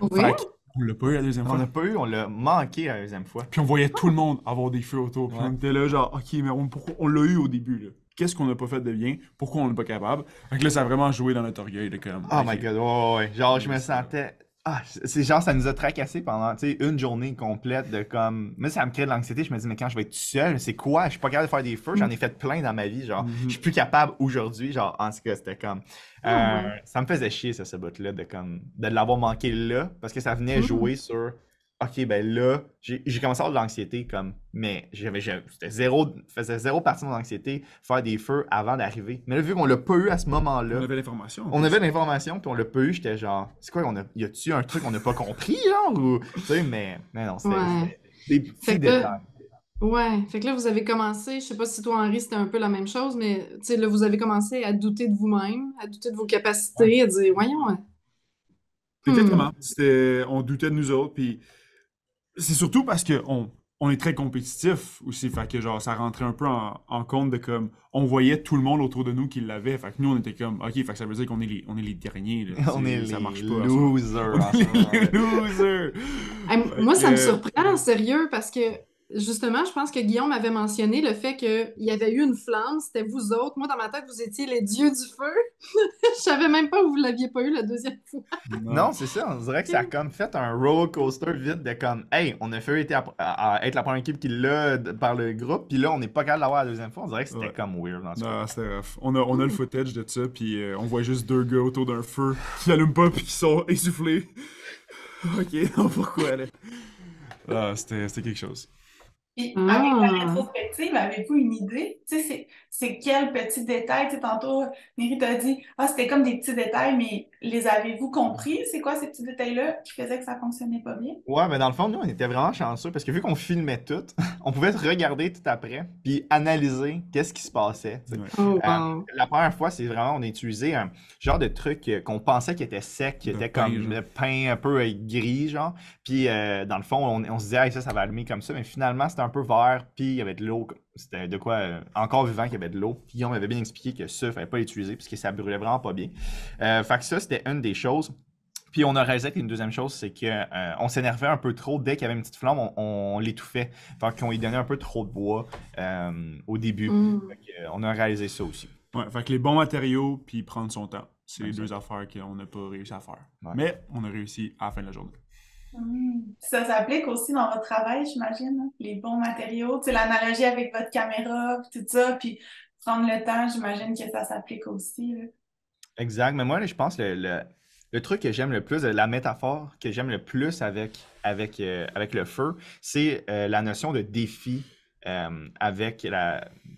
Oui. Fait on l'a pas eu la deuxième On fois. n'a pas eu, on l'a manqué la deuxième fois. Puis on voyait tout le monde avoir des feux autour. Puis Ouais. on était là, genre, OK, mais on, pourquoi on l'a eu au début, là? Qu'est-ce qu'on n'a pas fait de bien? Pourquoi on n'est pas capable? Fait que là, ça a vraiment joué dans notre orgueil de comme. Oh my god, ouais, ouais, ouais. Genre, je me sentais. Ah, c'est genre, ça nous a tracassé pendant, tu sais, une journée complète de comme. Moi, ça me crée de l'anxiété. Je me dis, mais quand je vais être tout seul, c'est quoi? Je suis pas capable de faire des feux. J'en ai fait plein dans ma vie. Genre, Mhm. je suis plus capable aujourd'hui. Genre, en tout cas, c'était comme. Ah, euh, Ça me faisait chier, ça, ce bout-là, de comme. De l'avoir manqué là. Parce que ça venait Mhm. jouer sur. Ok, ben là, j'ai j'ai commencé à avoir de l'anxiété, comme. Mais j'avais. j'avais- C'était zéro. faisait zéro partie de mon anxiété, faire des feux avant d'arriver. Mais là, vu qu'on l'a pas eu à ce moment-là. On avait l'information. On avait l'information, puis on l'a pas eu, j'étais genre, c'est quoi, on a, y a-tu un truc qu'on n'a pas compris, genre, ou, tu sais, mais, mais non, c'était Ouais. c'était des petits Fait que- détails. Ouais, fait que là, vous avez commencé, je sais pas si toi, Henri, c'était un peu la même chose, mais tu sais, là, vous avez commencé à douter de vous-même, à douter de vos capacités, à dire, voyons, hein. Exactement. C'était, on doutait de nous autres, puis c'est surtout parce que on, on est très compétitif aussi, fait que genre ça rentrait un peu en, en compte de comme on voyait tout le monde autour de nous qui l'avait, fait que nous on était comme ok, fait que ça veut dire qu'on est les, on est les derniers, là. On C'est- est ça les marche pas. losers. On est les losers. Moi, ça me surprend, sérieux, parce que justement, je pense que Guillaume avait mentionné le fait qu'il y avait eu une flamme, c'était vous autres. Moi, dans ma tête, vous étiez les dieux du feu. Je savais même pas où vous l'aviez pas eu la deuxième fois. Non, c'est ça, on dirait que ça a comme fait un roller coaster vite de comme, hey, on a fait été à, à- à être la première équipe qui l'a par le groupe, puis là, on n'est pas capable de l'avoir la deuxième fois, on dirait que c'était Ouais. comme weird, cas. Non, c'était rough. On a, on a le footage de ça, puis euh, on voit juste deux gars autour d'un feu qui l'allument pas, puis qui sont essoufflés. ok, non, pourquoi, là? Ah, c'était c'était quelque chose. Puis, Ah. avec la rétrospective, avez-vous une idée? Tu sais, c'est- c'est quel petit détail? Tu sais, tantôt, Mary t'a dit, ah, c'était comme des petits détails, mais les avez-vous compris? C'est quoi ces petits détails-là qui faisaient que ça fonctionnait pas bien? Ouais, mais dans le fond, nous, on était vraiment chanceux parce que vu qu'on filmait tout, on pouvait regarder tout après, puis analyser qu'est-ce qui se passait. Ouais. Oh, Euh, wow. La première fois, c'est vraiment, on a utilisé un genre de truc qu'on pensait qui était sec, qui était pain, comme genre. le pain un peu euh, gris, genre. Puis euh, dans le fond, on, on se disait, Hey, ça, ça va allumer comme ça, mais finalement, c'était un peu vert, puis il y avait de l'eau. C'était de quoi euh, encore vivant qu'il y avait de l'eau. Puis on m'avait bien expliqué que ça, il fallait pas l'utiliser, parce que ça brûlait vraiment pas bien. Euh, fait que ça, c'était une des choses. Puis on a réalisé qu'une deuxième chose, c'est que euh, on s'énervait un peu trop dès qu'il y avait une petite flamme, on, on l'étouffait. Fait qu'on lui donnait un peu trop de bois euh, au début. Mm. Fait que, on a réalisé ça aussi. Ouais, fait que les bons matériaux, puis prendre son temps. C'est les deux affaires qu'on n'a pas réussi à faire. Ouais. Mais on a réussi à la fin de la journée. Hmm. Ça s'applique aussi dans votre travail, j'imagine, hein? Les bons matériaux, l'analogie avec votre caméra, tout ça, puis prendre le temps, j'imagine que ça s'applique aussi. Exact. Mais moi, je pense le, le, le truc que j'aime le plus, la métaphore que j'aime le plus avec, avec, euh, avec le feu, c'est euh, la notion de défi euh, avec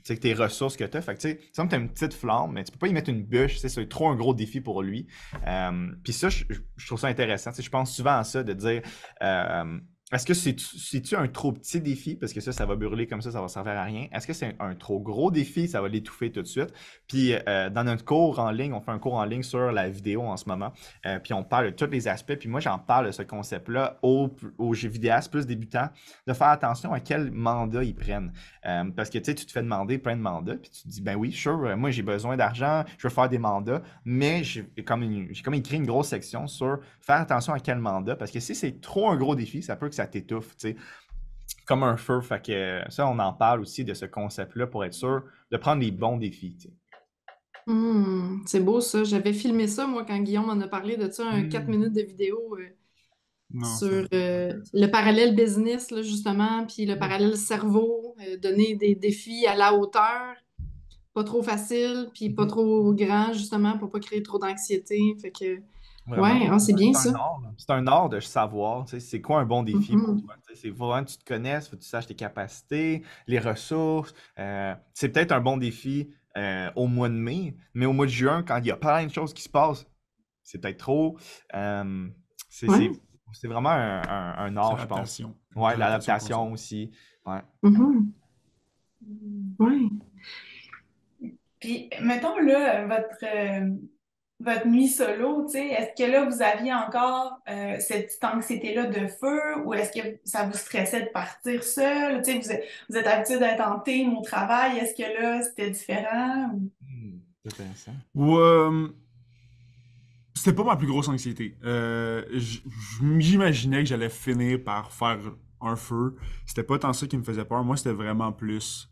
tes ressources que tu as. Fait que, tu sais, tu as une petite flamme, mais tu peux pas y mettre une bûche. C'est trop un gros défi pour lui. Euh, Puis ça, je, trouve ça intéressant. Je pense souvent à ça, de dire euh, est-ce que c'est- c'est-tu un trop petit défi? Parce que ça, ça va brûler comme ça, ça va servir à rien. Est-ce que c'est un, trop gros défi? Ça va l'étouffer tout de suite. Puis euh, dans notre cours en ligne, on fait un cours en ligne sur la vidéo en ce moment. Euh, puis on parle de tous les aspects. Puis moi, j'en parle de ce concept-là aux, vidéastes plus débutants, de faire attention à quel mandat ils prennent. Euh, parce que tu tu te fais demander plein de mandats, puis tu te dis, ben oui, sure, moi j'ai besoin d'argent, je veux faire des mandats, mais j'ai comme, une- j'ai comme écrit une grosse section sur faire attention à quel mandat, parce que si c'est trop un gros défi, ça peut que ça t'étouffe, tu sais comme un feu. Fait que ça, on en parle aussi de ce concept-là pour être sûr de prendre les bons défis. tu sais. Hmm, c'est beau ça. J'avais filmé ça, moi, quand Guillaume en a parlé de ça, un Hmm. 4 minutes de vidéo euh, Non, sur ça- euh, le parallèle business, là, justement, puis le parallèle cerveau, euh, donner des défis à la hauteur, pas trop facile, puis pas Mhm. trop grand, justement, pour pas créer trop d'anxiété. Fait que, Ouais, ah, c'est bien ça. C'est un art de savoir, tu sais, c'est quoi un bon défi pour Mhm. toi. C'est vraiment que tu te connaisses, faut que tu saches tes capacités, les ressources. Euh, c'est peut-être un bon défi euh, au mois de mai, mais au mois de juin, quand il y a plein de choses qui se passent, c'est peut-être trop. Euh, c'est vraiment un, un, art, je pense. Ouais, l'adaptation aussi. Ouais. Mm-hmm. Oui. Puis, mettons là, votre, votre nuit solo, tu sais, est-ce que là, vous aviez encore euh, cette petite anxiété-là de feu ou est-ce que ça vous stressait de partir seul? Tu sais, vous êtes, vous êtes habitué d'être en team au travail, est-ce que là, c'était différent? Hmm, ou... Euh, c'était pas ma plus grosse anxiété. Euh, J'imaginais que j'allais finir par faire un feu. C'était pas tant ça qui me faisait peur. Moi, c'était vraiment plus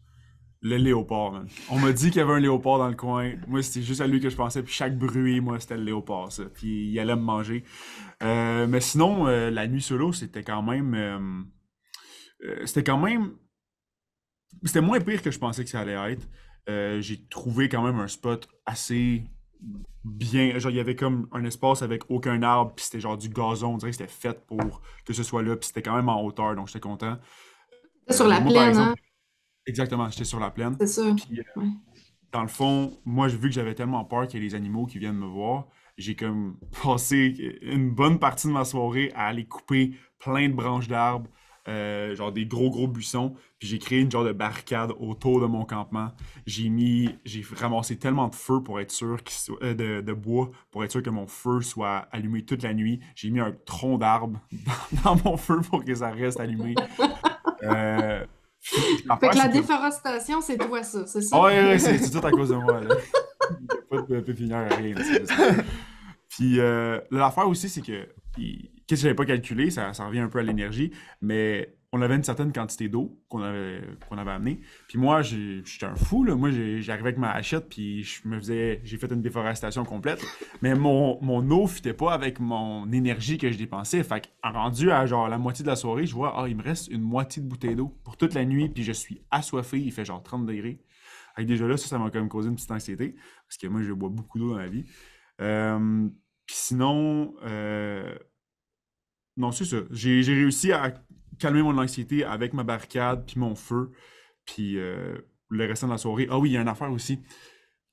le léopard, On m'a dit qu'il y avait un léopard dans le coin. Moi, c'était juste à lui que je pensais. Puis chaque bruit, moi, c'était le léopard, ça. Puis il allait me manger. Euh, mais sinon, euh, la nuit solo, c'était quand même... Euh, c'était quand même... C'était moins pire que je pensais que ça allait être. J'ai trouvé quand même un spot assez bien. Genre, il y avait comme un espace avec aucun arbre, puis c'était genre du gazon. On dirait que c'était fait pour que ce soit là, puis c'était quand même en hauteur, donc j'étais content. Sur la plaine, hein? Exactement, j'étais sur la plaine. C'est ça. Euh, dans le fond, moi, vu que j'avais tellement peur qu'il y ait des animaux qui viennent me voir, j'ai comme passé une bonne partie de ma soirée à aller couper plein de branches d'arbres, euh, genre des gros gros buissons, puis j'ai créé une genre de barricade autour de mon campement. J'ai mis, j'ai ramassé tellement de feu pour être sûr, euh, de, de, bois pour être sûr que mon feu soit allumé toute la nuit. J'ai mis un tronc d'arbre dans, mon feu pour que ça reste allumé. euh, fait que la déforestation, c'est toi, ça, c'est ça? Oui, oui, c'est tout à cause de moi. Là. Il n'y a pas de pépinière, rien. Puis euh, l'affaire aussi, c'est que, qu'est-ce que j'avais pas calculé, ça, ça revient un peu à l'énergie, mais on avait une certaine quantité d'eau qu'on avait, qu'on avait amenée. Puis moi, j'étais un fou, là. Moi, j'arrivais avec ma hachette, puis je me faisais... J'ai fait une déforestation complète. Mais mon, mon eau fitait pas avec mon énergie que je dépensais. Fait qu'en rendu à genre la moitié de la soirée, je vois, ah, il me reste une moitié de bouteille d'eau pour toute la nuit, puis je suis assoiffé. Il fait genre 30 degrés. Avec déjà là, ça, ça m'a quand même causé une petite anxiété. Parce que moi, je bois beaucoup d'eau dans la vie. Euh, puis sinon... Euh, non, c'est ça. J'ai réussi à calmer mon anxiété avec ma barricade, puis mon feu, puis euh, le restant de la soirée. Ah oui, il y a une affaire aussi.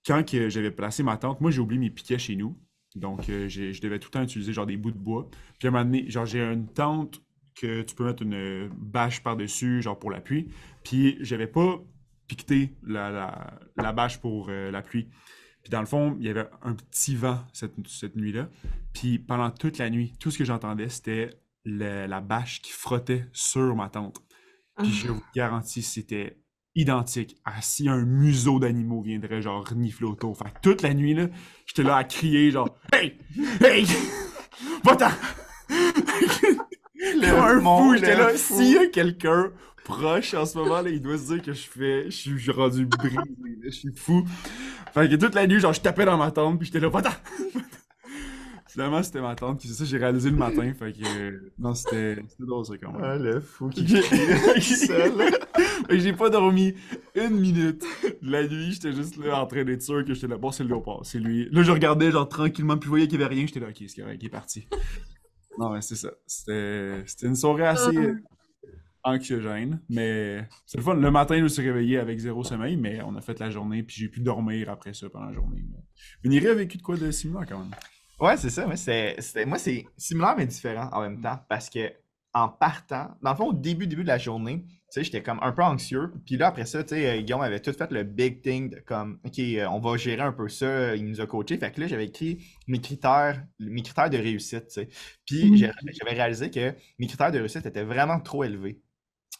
Quand j'avais placé ma tente, moi j'ai oublié mes piquets chez nous. Donc euh, je devais tout le temps utiliser genre des bouts de bois. Puis à un moment donné, genre j'ai une tente que tu peux mettre une bâche par-dessus, genre pour la pluie. Puis j'avais pas piqueté la, la, bâche pour euh, la pluie. Puis dans le fond, il y avait un petit vent cette, cette nuit-là. Puis pendant toute la nuit, tout ce que j'entendais, c'était la bâche qui frottait sur ma tente. Puis je ah. vous garantis, c'était identique à si un museau d'animaux viendrait genre renifler autour. Fait toute la nuit, là, j'étais là à crier genre Hey! Hey! Va-t'en! un fou, j'étais là. S'il y a quelqu'un proche en ce moment, là, il doit se dire que je fais. Je suis rendu brisé, je suis fou. Fait que toute la nuit, genre, je tapais dans ma tente, puis j'étais là, va-t'en! Finalement, c'était ma tante, puis c'est ça j'ai réalisé le matin, fait que... non, c'était drôle, ça, quand même. Ah, le fou qui crie seul. j'ai pas dormi une minute la nuit, j'étais juste là en train d'être sûr que j'étais là, bon, c'est le léopard, c'est lui. Là, je regardais, genre, tranquillement, puis je voyais qu'il y avait rien, j'étais là, ok, c'est correct, il est parti. Non, mais c'est ça. C'était une soirée assez anxiogène, mais c'est le fun. Le matin, je me suis réveillé avec zéro sommeil, mais on a fait la journée, puis j'ai pu dormir après ça pendant la journée. Mais Niri a vécu de quoi de similaire quand même. Ouais, c'est ça. Moi, c'est, moi, c'est similaire mais différent en même temps parce que en partant, dans le fond, au début, début de la journée, tu sais, j'étais comme un peu anxieux. Puis là, après ça, tu sais, euh, Guillaume avait tout fait le big thing de comme, OK, euh, on va gérer un peu ça. Il nous a coaché. Fait que là, j'avais écrit mes critères, mes critères de réussite, tu sais. Puis mm-hmm. j'avais réalisé que mes critères de réussite étaient vraiment trop élevés.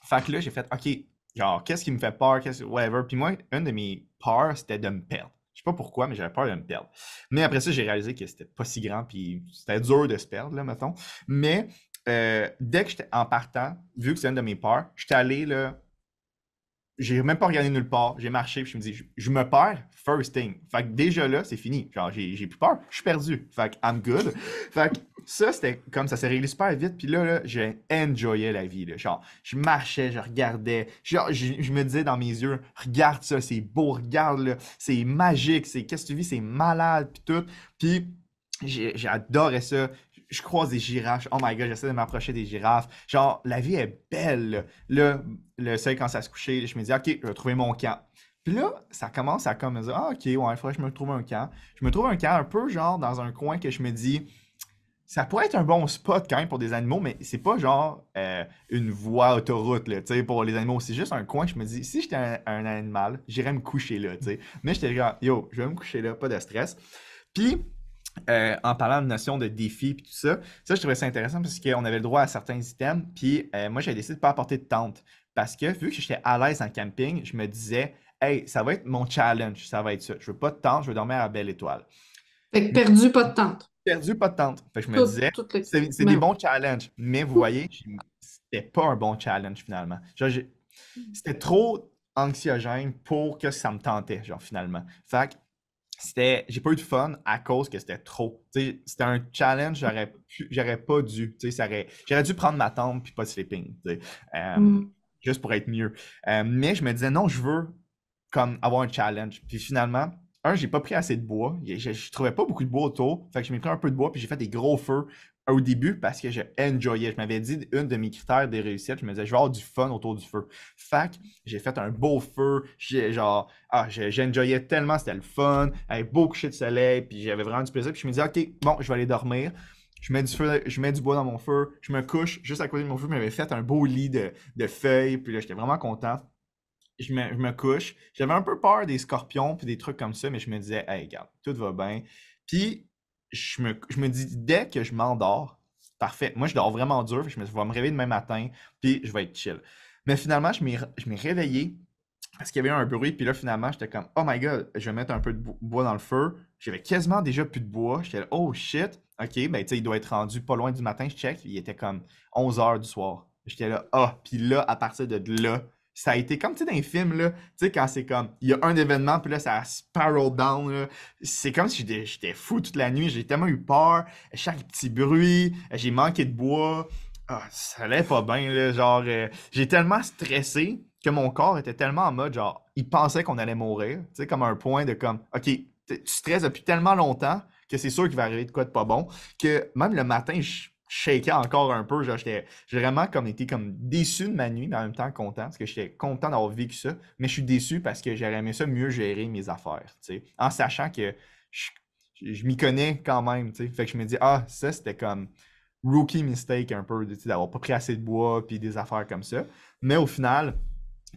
Fait que là, j'ai fait, OK, genre, qu'est-ce qui me fait peur, qu'est-ce, whatever. Puis moi, une de mes peurs, c'était de me perdre. Je sais pas pourquoi, mais j'avais peur de me perdre. Mais après ça, j'ai réalisé que c'était pas si grand, puis c'était dur de se perdre, là, mettons. Mais euh, dès que j'étais en partant, vu que c'est une de mes peurs, j'étais allé, là, j'ai même pas regardé nulle part. J'ai marché, puis je me dis, je, me perds, first thing. Fait que déjà là, c'est fini. Genre, j'ai plus peur, je suis perdu. Fait que I'm good. fait que ça, c'était comme ça s'est réglé super vite. Puis là, là j'ai enjoyé la vie. Là. Genre, je marchais, je regardais. Genre, je, me disais dans mes yeux, regarde ça, c'est beau, regarde c'est magique, c'est qu'est-ce que tu vis, c'est malade, puis tout. Puis j'adorais ça. Je croise des girafes. Oh my god, j'essaie de m'approcher des girafes. Genre, la vie est belle. Là, le soleil quand ça se couchait, je me dis, ok, je vais trouver mon camp. Puis là, ça commence à comme ah, ok, ouais, il faudrait que je me trouve un camp. Je me trouve un camp un peu genre dans un coin que je me dis, ça pourrait être un bon spot quand même pour des animaux, mais c'est pas genre euh, une voie autoroute là, pour les animaux. C'est juste un coin je me dis, si j'étais un, animal, j'irais me coucher là. sais. Mais j'étais genre, yo, je vais me coucher là, pas de stress. Puis, euh, en parlant de notion de défi et tout ça, ça, je trouvais ça intéressant parce qu'on avait le droit à certains items. Puis, euh, moi, j'ai décidé de ne pas apporter de tente parce que vu que j'étais à l'aise en camping, je me disais, hey, ça va être mon challenge, ça va être ça. Je veux pas de tente, je veux dormir à Belle Étoile. Fait que perdu, pas de tente. Perdu, pas de tente. Fait que je me disais, c'est des bons challenges. Mais vous voyez, c'était pas un bon challenge finalement. C'était trop anxiogène pour que ça me tentait, genre finalement. Fait que c'était j'ai pas eu de fun à cause que c'était trop c'était un challenge j'aurais j'aurais pas dû j'aurais dû prendre ma tente puis pas de sleeping euh, mm. juste pour être mieux euh, mais je me disais non je veux comme avoir un challenge. Puis finalement, un, j'ai pas pris assez de bois. Je, je, trouvais pas beaucoup de bois autour. Fait que je m'ai pris un peu de bois, puis j'ai fait des gros feux au début parce que j'ai enjoyé. Je m'avais dit, une de mes critères des réussites, je me disais, je vais avoir du fun autour du feu. Fait que j'ai fait un beau feu. J'ai genre, ah, j'enjoyais tellement, c'était le fun, avec beau coucher de soleil, puis j'avais vraiment du plaisir. Puis je me disais, OK, bon, je vais aller dormir. Je mets, du feu, je mets du bois dans mon feu, je me couche juste à côté de mon feu, je m'avais fait un beau lit de, de feuilles, puis là, j'étais vraiment content je me, couche. J'avais un peu peur des scorpions puis des trucs comme ça, mais je me disais, hey, regarde, tout va bien. Puis, je me, je me dis, dès que je m'endors, parfait. Moi, je dors vraiment dur. Je me, vais me réveiller demain matin, puis je vais être chill. Mais finalement, je m'ai réveillé parce qu'il y avait un bruit. Puis là, finalement, j'étais comme, oh my god, je vais mettre un peu de bois dans le feu. J'avais quasiment déjà plus de bois. J'étais là, oh shit. OK, ben, tu sais, il doit être rendu pas loin du matin. Je check. Il était comme 11 h du soir. J'étais là, ah. Oh. Puis là, à partir de là, ça a été comme, tu sais, dans les là, tu sais, quand c'est comme, il y a un événement, puis là, ça spiral down. C'est comme si j'étais fou toute la nuit, j'ai tellement eu peur, chaque petit bruit, j'ai manqué de bois, ah, ça allait pas bien, là, genre, euh, j'ai tellement stressé que mon corps était tellement en mode, genre, il pensait qu'on allait mourir, tu sais, comme un point de comme, OK, tu stresses depuis tellement longtemps que c'est sûr qu'il va arriver de quoi de pas bon, que même le matin, je shakeais encore un peu. J'ai vraiment comme été comme déçu de ma nuit, mais en même temps content, parce que j'étais content d'avoir vécu ça. Mais je suis déçu parce que j'aurais aimé ça mieux gérer mes affaires, en sachant que je, m'y connais quand même. Fait que je me dis, ah, ça c'était comme rookie mistake un peu, d'avoir pas pris assez de bois puis des affaires comme ça. Mais au final,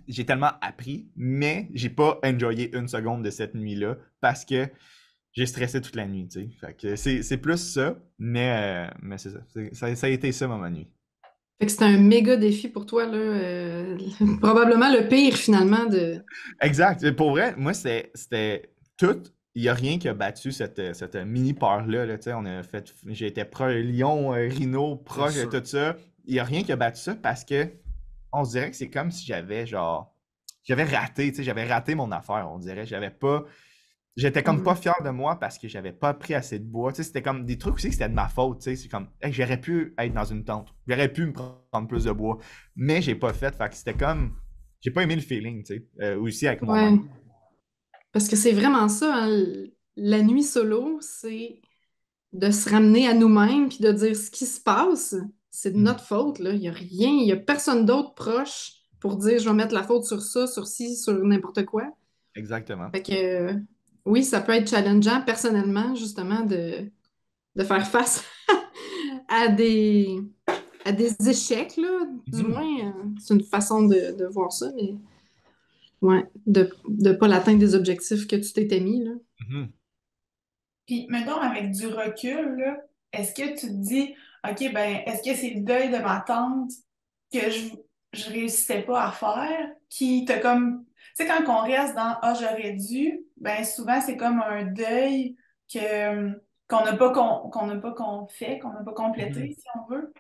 j'ai tellement appris, mais j'ai pas enjoyé une seconde de cette nuit-là parce que j'ai stressé toute la nuit, tu sais. Fait que c'est plus ça, mais, euh, mais c'est ça. ça. a été ça, ma nuit. Fait que c'était un méga défi pour toi, là. Euh, probablement le pire, finalement, de... Exact. Pour vrai, moi, c'était tout. Il n'y a rien qui a battu cette, cette mini peur-là. Là, on a fait... J'ai été proche Lyon, euh, Rhino, proche de tout ça. Il n'y a rien qui a battu ça parce que on se dirait que c'est comme si j'avais, genre... J'avais raté, tu sais, j'avais raté mon affaire, on dirait. J'avais pas J'étais comme pas mm. fier de moi parce que j'avais pas pris assez de bois. c'était comme des trucs aussi que c'était de ma faute. C'est comme, j'aurais pu être dans une tente. J'aurais pu me prendre plus de bois. Mais j'ai pas fait. Fait que c'était comme, j'ai pas aimé le feeling, tu sais. Euh, aussi avec moi. Parce que c'est vraiment ça. Hein, la nuit solo, c'est de se ramener à nous-mêmes puis de dire ce qui se passe, c'est de mm. notre faute. Là. Il n'y a rien, il n'y a personne d'autre proche pour dire je vais mettre la faute sur ça, sur ci, sur n'importe quoi. Exactement. Fait que oui, ça peut être challengeant personnellement, justement, de, de faire face à des, à des échecs, là. Du mhm. moins, euh, c'est une façon de, voir ça, mais ouais, de ne pas l'atteindre des objectifs que tu t'étais mis, là. Mhm. Puis, mettons, avec du recul, là, est-ce que tu te dis, OK, ben, est-ce que c'est le deuil de ma tante que je, je réussissais pas à faire qui t'a comme tu sais, quand on reste dans Ah, j'aurais dû, ben souvent c'est comme un deuil que qu'on n'a pas qu'on n'a pas qu'on fait, qu'on n'a pas complété, mm-hmm. si on veut.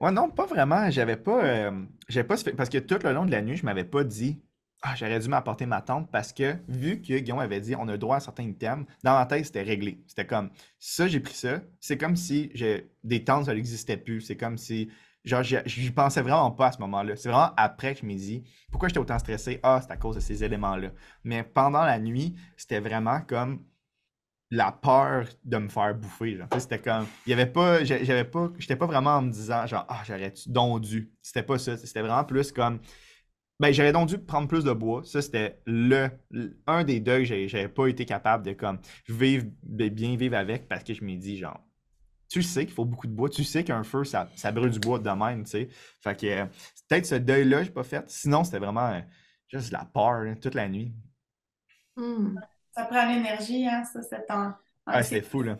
Ouais, non, pas vraiment. J'avais pas, euh, j'avais pas parce que tout le long de la nuit, je m'avais pas dit ah, j'aurais dû m'apporter ma tente parce que vu que Guillaume avait dit on a droit à certains items, dans ma tête, c'était réglé. C'était comme ça, j'ai pris ça. C'est comme si j'ai des tentes, ça n'existait plus. C'est comme si genre, j'y pensais vraiment pas à ce moment-là. C'est vraiment après que je me dis, pourquoi j'étais autant stressé? Ah, c'est à cause de ces éléments-là. Mais pendant la nuit, c'était vraiment comme la peur de me faire bouffer. C'était comme, il y avait pas, j'avais pas, j'étais pas vraiment en me disant, genre, ah, j'aurais donc dû. C'était pas ça. C'était vraiment plus comme, Ben, j'avais donc dû prendre plus de bois. Ça, c'était le, un des deux que j'avais pas été capable de comme vivre, bien vivre avec parce que je m'ai dit, genre, tu sais qu'il faut beaucoup de bois, tu sais qu'un feu, ça, ça brûle du bois de même, tu sais. Fait que euh, peut-être ce deuil-là, j'ai pas fait. Sinon, c'était vraiment euh, juste la peur toute la nuit. Hmm. Ça prend l'énergie, hein, ça, c'est temps. Ah, c'est fou, là.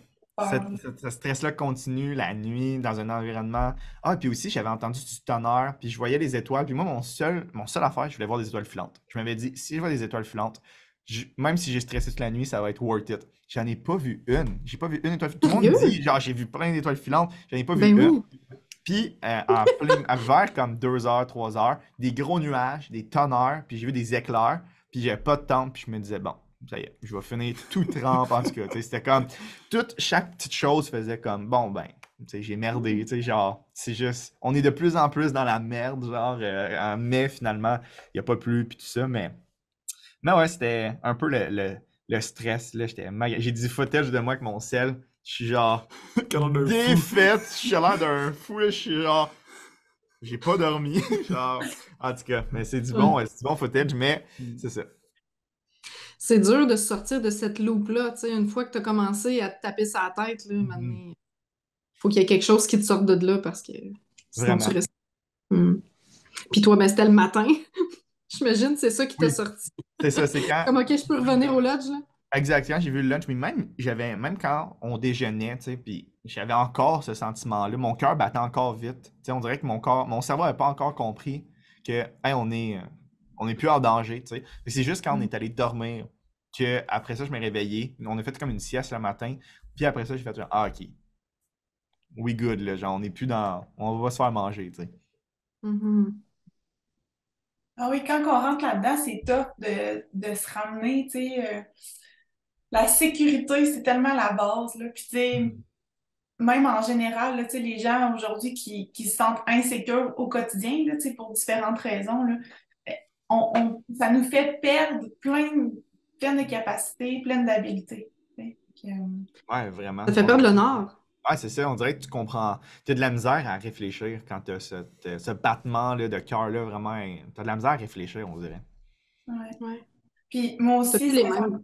Ce stress-là continue la nuit dans un environnement. Ah, puis aussi, j'avais entendu du tonnerre, puis je voyais les étoiles. Puis moi, mon seul, mon seul affaire, je voulais voir des étoiles filantes. Je m'avais dit, si je vois des étoiles filantes, même si j'ai stressé toute la nuit, ça va être worth it. J'en ai pas vu une. J'ai pas vu une étoile filante. Tout le monde dit, genre, j'ai vu plein d'étoiles filantes. J'en ai pas vu ben une. Puis, euh, en plein, vers comme 2 heures, 3 heures, des gros nuages, des tonnerres, puis j'ai vu des éclairs, puis j'avais pas de temps, puis je me disais, bon, ça y est, je vais finir tout trempe en tout cas. C'était comme, toute, chaque petite chose faisait comme, bon, ben, j'ai merdé, tu sais, genre, c'est juste, on est de plus en plus dans la merde, genre, euh, en mai, finalement, il n'y a pas plus, puis tout ça, mais, mais ouais, c'était un peu le, le, stress, là, j'étais J'ai du footage de moi avec mon sel, je suis genre, défaite, je suis l'air d'un fou, je suis genre, j'ai pas dormi, genre, en tout cas, mais c'est du bon, c'est du bon footage, mais mm. c'est ça c'est dur de sortir de cette loupe-là. tu sais, Une fois que tu as commencé à te taper sa tête, là, mm-hmm. il faut qu'il y ait quelque chose qui te sorte de là parce que sinon tu restes. Hmm. Puis toi, ben, c'était le matin. J'imagine c'est ça qui t'a sorti. C'est ça, c'est quand. Comme, OK, je peux revenir au lodge, là? Exactement, j'ai vu le lunch, mais même, j'avais, même quand on déjeunait, tu sais, puis j'avais encore ce sentiment-là, mon cœur battait encore vite. Tu sais, on dirait que mon corps, mon cerveau n'avait pas encore compris que, on est, on est plus en danger, tu sais. C'est juste quand on mm. est allé dormir que après ça, je m'ai réveillé. On a fait comme une sieste le matin. Puis après ça, j'ai fait Ah, ok. We good, là. Genre, on n'est plus dans. On va se faire manger, tu sais. Mm-hmm. Ah oui, quand on rentre là-dedans, c'est top de, se ramener, tu sais. Euh, la sécurité, c'est tellement la base, là. Puis, tu sais, mm. même en général, là, les gens aujourd'hui qui, qui, se sentent insécures au quotidien, là, pour différentes raisons, là, ça nous fait perdre plein, plein de capacités, plein d'habilités. Euh, ouais, vraiment. Ça fait perdre le nord. Ouais, c'est ça. On dirait que tu comprends. Tu as de la misère à réfléchir quand tu as ce, battement là, de cœur-là. Vraiment, tu as de la misère à réfléchir, on dirait. Ouais. ouais. Puis moi aussi. les mêmes...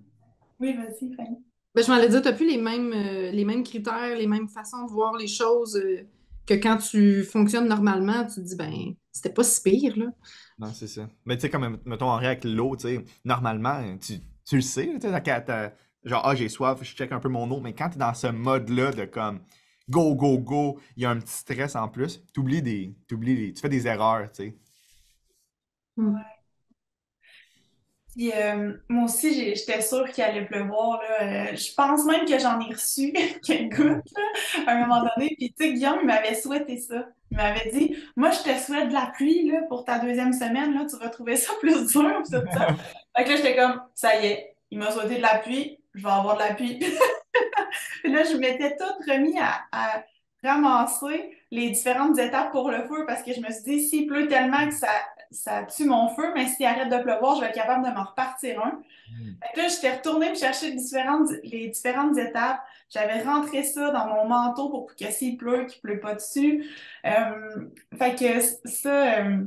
Oui, vas-y, Fanny. Ben, je m'allais dire, tu n'as plus les mêmes, euh, les mêmes critères, les mêmes façons de voir les choses euh, que quand tu fonctionnes normalement. Tu te dis, ben, c'était pas si pire, là. Non, c'est ça. Mais tu sais, comme, mettons, en avec l'eau, tu sais, normalement, tu, tu le sais, tu sais, genre, ah, j'ai soif, je check un peu mon eau, mais quand tu es dans ce mode-là de comme, go, go, go, il y a un petit stress en plus, tu oublies des, oublies tu fais des erreurs, tu sais. Ouais. Puis, euh, moi aussi, j'étais sûre qu'il allait pleuvoir. Là. Euh, je pense même que j'en ai reçu quelques gouttes à un moment donné. Puis, tu sais, Guillaume, il m'avait souhaité ça. Il m'avait dit Moi, je te souhaite de la pluie là, pour ta deuxième semaine. Là, tu vas trouver ça plus dur. Ça. fait que là, j'étais comme Ça y est, il m'a souhaité de la pluie, je vais avoir de la pluie. puis là, je m'étais toute remis à, à, ramasser les différentes étapes pour le feu parce que je me suis dit S'il pleut tellement que ça ça tue mon feu, mais s'il arrête de pleuvoir, je vais être capable de m'en repartir un. Hmm. là, j'étais retournée me chercher différentes, les différentes étapes. J'avais rentré ça dans mon manteau pour que s'il pleut, qu'il ne pleut pas dessus. Euh, fait que ça, euh,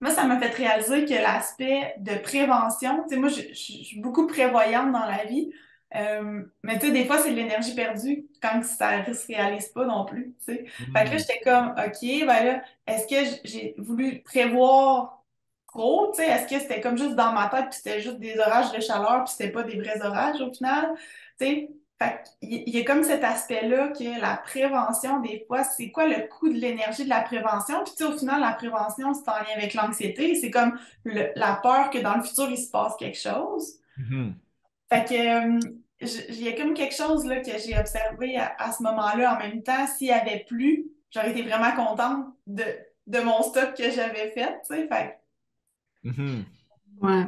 moi, ça m'a fait réaliser que l'aspect de prévention, tu sais, moi, je suis beaucoup prévoyante dans la vie. Euh, mais tu sais, des fois, c'est de l'énergie perdue quand ça ne se réalise pas non plus. Tu sais. Fait que là, j'étais comme, OK, ben là, est-ce que j'ai voulu prévoir trop? Tu sais, est-ce que c'était comme juste dans ma tête, puis c'était juste des orages de chaleur, puis c'était pas des vrais orages au final? Tu sais, fait il y a comme cet aspect-là que la prévention, des fois, c'est quoi le coût de l'énergie de la prévention? Puis, tu sais, au final, la prévention, c'est en lien avec l'anxiété. C'est comme la peur que dans le futur, il se passe quelque chose. Mm-hmm. Fait que, euh, il y a comme quelque chose là, que j'ai observé à, ce moment-là. En même temps, s'il n'y avait plus, j'aurais été vraiment contente de, de mon stock que j'avais fait, tu sais. Fait. Mm-hmm. Ouais.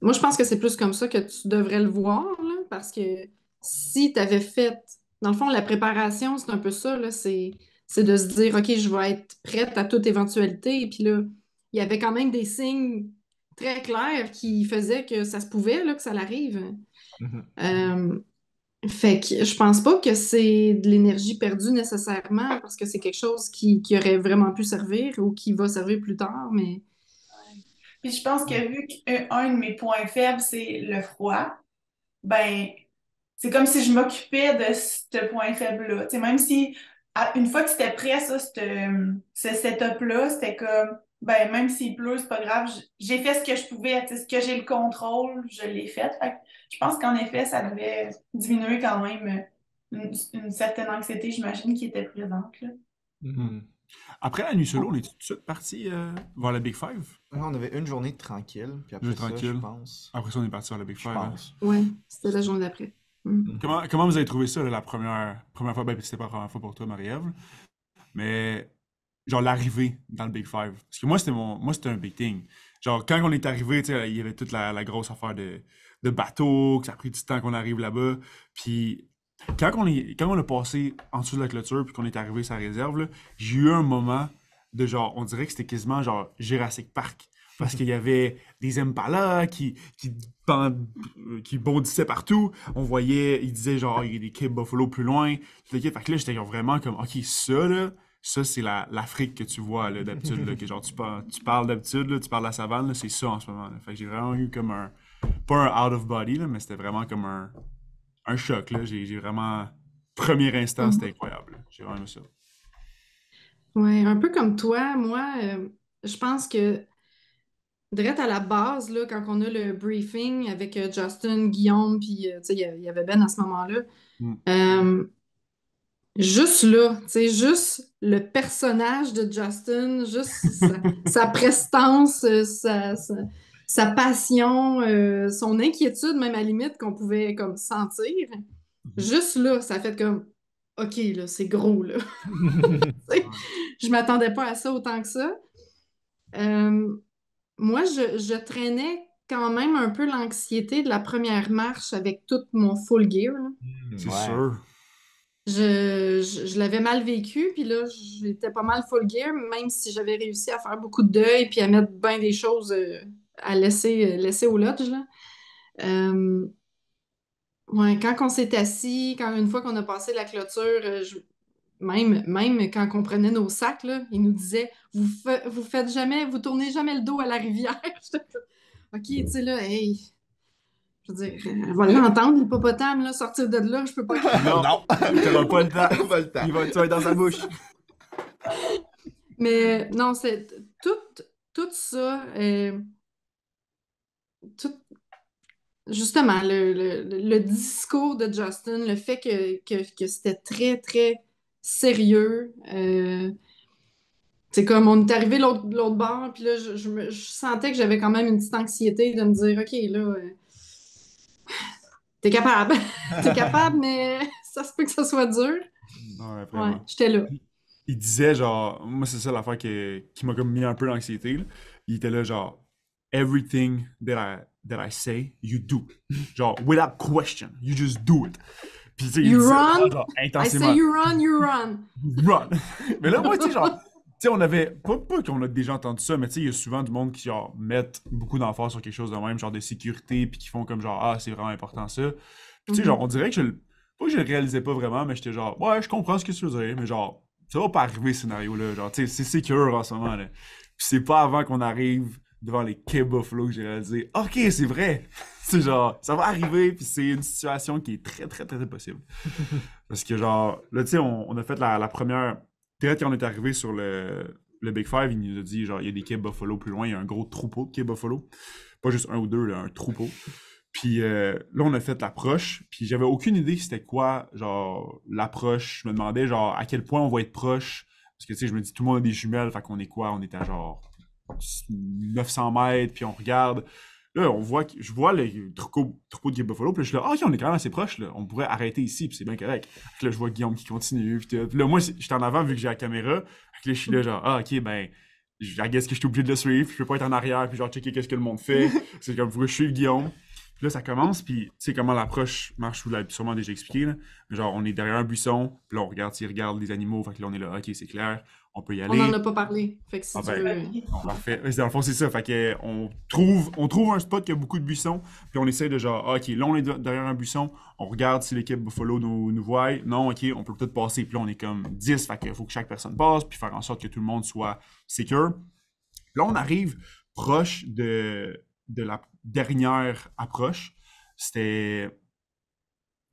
Moi, je pense que c'est plus comme ça que tu devrais le voir, là, parce que si tu avais fait, dans le fond, la préparation, c'est un peu ça, là, c'est, c'est de se dire, OK, je vais être prête à toute éventualité. Et puis là, il y avait quand même des signes très clairs qui faisaient que ça se pouvait, là, que ça l'arrive. Mm-hmm. Euh, fait que je pense pas que c'est de l'énergie perdue nécessairement parce que c'est quelque chose qui, aurait vraiment pu servir ou qui va servir plus tard, mais. Puis je pense que vu qu'un de mes points faibles, c'est le froid, ben, c'est comme si je m'occupais de ce point faible-là. Même si, une fois que c'était prêt, ça, ce setup-là, c'était comme, ben, même s'il pleut, c'est pas grave, j'ai fait ce que je pouvais. Ce que j'ai le contrôle, je l'ai fait. Je pense qu'en effet, ça devait diminuer quand même une, certaine anxiété, j'imagine, qui était présente, là. Mm-hmm. Après la nuit solo, on est tout de suite parti euh, vers la Big Five? on avait une journée tranquille, puis après ça, je pense. Après ça, on est parti vers la Big Five. Hein? Oui, c'était la journée d'après. Mm. Mm. Comment, comment vous avez trouvé ça, la première, première fois? Ben, c'était pas la première fois pour toi, Marie-Ève, mais genre l'arrivée dans le Big Five. Parce que moi, c'était mon, moi, c'était un big thing. Genre, quand on est arrivé, tu sais, il y avait toute la, la grosse affaire de, de bateau, que ça a pris du temps qu'on arrive là-bas. Puis quand on, est, quand on a passé en dessous de la clôture puis qu'on est arrivé sur la réserve, j'ai eu un moment de genre, on dirait que c'était quasiment genre Jurassic Park. Parce qu'il y avait des Impala qui, qui, bondissaient partout. On voyait, il disait genre, il y a des Cape Buffalo plus loin. Fait que là, j'étais vraiment comme, OK, ça, là, ça, c'est l'Afrique que tu vois d'habitude. genre, tu, tu parles d'habitude, tu parles de la savane, c'est ça en ce moment. Fait que j'ai vraiment eu comme un, pas un out of body, mais c'était vraiment comme un, un choc. Là. J'ai, vraiment. Premier instant, mhm. c'était incroyable. J'ai vraiment aimé ça. Oui, un peu comme toi, moi, euh, je pense que direct à la base, là, quand on a le briefing avec euh, Justin, Guillaume, puis euh, il y avait Ben à ce moment-là, mm. juste là, juste le personnage de Justin, juste sa, prestance, sa, sa passion, euh, son inquiétude, même à la limite, qu'on pouvait comme sentir. Mhm. Juste là, ça fait comme OK, là, c'est gros, là. je m'attendais pas à ça autant que ça. Euh, moi, je, traînais quand même un peu l'anxiété de la première marche avec tout mon full gear. Hmm, c'est sûr. Je, l'avais mal vécu, puis là, j'étais pas mal full gear, même si j'avais réussi à faire beaucoup de deuil puis à mettre bien des choses euh, à laisser, laisser au lodge. Là. Euh, ouais, quand on s'est assis, quand une fois qu'on a passé la clôture, euh, même, même quand on prenait nos sacs, là, il nous disait vous, vous faites jamais, vous tournez jamais le dos à la rivière. ok, tu sais là, hey. Je veux dire, elle va l'entendre, l'hippopotame, là, sortir de là, je peux pas. non, non, tu n'auras pas le temps. le. Il va être dans sa bouche. Mais non, c'est tout, tout ça. Euh, justement, le, discours de Justin, le fait que, c'était très, très sérieux. Euh, c'est comme on est arrivé l'autre bord, puis là, je, sentais que j'avais quand même une petite anxiété de me dire, OK, là, euh, t'es capable. t'es capable, mais ça se peut que ça soit dur. Ouais, j'étais là. Il disait, genre, moi, c'est ça l'affaire qui, qui m'a comme mis un peu l'anxiété. Il était là, genre, everything that I that I say, you do. Genre, without question, you just do it. Puis, tu sais, you run, genre, I say you run, you run. Run. mais là, moi, tu sais, genre, tu sais, on avait, pas, pas qu'on a déjà entendu ça, mais tu sais, il y a souvent du monde qui, genre, mettent beaucoup d'emphase sur quelque chose de même, genre, de sécurité, puis qui font comme, genre, ah, c'est vraiment important ça. Puis, tu sais, genre, mhm. on dirait que je, pas que je le réalisais pas vraiment, mais j'étais genre, ouais, je comprends ce que tu veux dire, mais genre, ça va pas arriver, ce scénario-là. Genre, tu sais, c'est secure en ce moment, là. Puis c'est pas avant qu'on arrive devant les Quai Buffalo que j'ai réalisé, ok, c'est vrai. c'est genre, ça va arriver, puis c'est une situation qui est très, très, très, possible. Parce que, genre, là, tu sais, on, a fait la, première. Peut-être quand on est arrivé sur le, le Big Five, il nous a dit, genre, il y a des Quai Buffalo plus loin, il y a un gros troupeau de Quai Buffalo. Pas juste un ou deux, là, un troupeau. Puis euh, là, on a fait l'approche, puis j'avais aucune idée c'était quoi, genre, l'approche. Je me demandais, genre, à quel point on va être proche. Parce que, tu sais, je me dis, tout le monde a des jumelles, fait qu'on est quoi? On est à genre 900 mètres, puis on regarde. Là, on voit, je vois le troupeau, troupeau de Buffalo, puis je suis là, ah, ok, on est quand même assez proche, là. On pourrait arrêter ici, puis c'est bien correct. Puis là, je vois Guillaume qui continue, puis, là, moi, j'étais en avant vu que j'ai la caméra. Puis là, je suis là, genre, ah, ok, ben, je guess que je suis obligé de le suivre, puis je peux pas être en arrière, puis genre, checker qu'est-ce que le monde fait. c'est comme, que je Guillaume. Puis là, ça commence, puis tu sais comment l'approche marche, vous l'avez sûrement déjà expliqué. Là. Genre, on est derrière un buisson, puis là, on regarde s'il regarde les animaux, fait que là, on est là, ok, c'est clair, on peut y aller. On n'en a pas parlé, fait que si ah, tu ben, veux... parfait. Dans le fond, c'est ça, fait que on trouve, on trouve un spot qui a beaucoup de buissons, puis on essaie de genre, ok, là, on est derrière un buisson, on regarde si l'équipe Buffalo nous, nous voit, non, ok, on peut peut-être passer, puis là, on est comme 10, fait qu'il faut que chaque personne passe, puis faire en sorte que tout le monde soit secure. Là, on arrive proche de, de la dernière approche. C'était.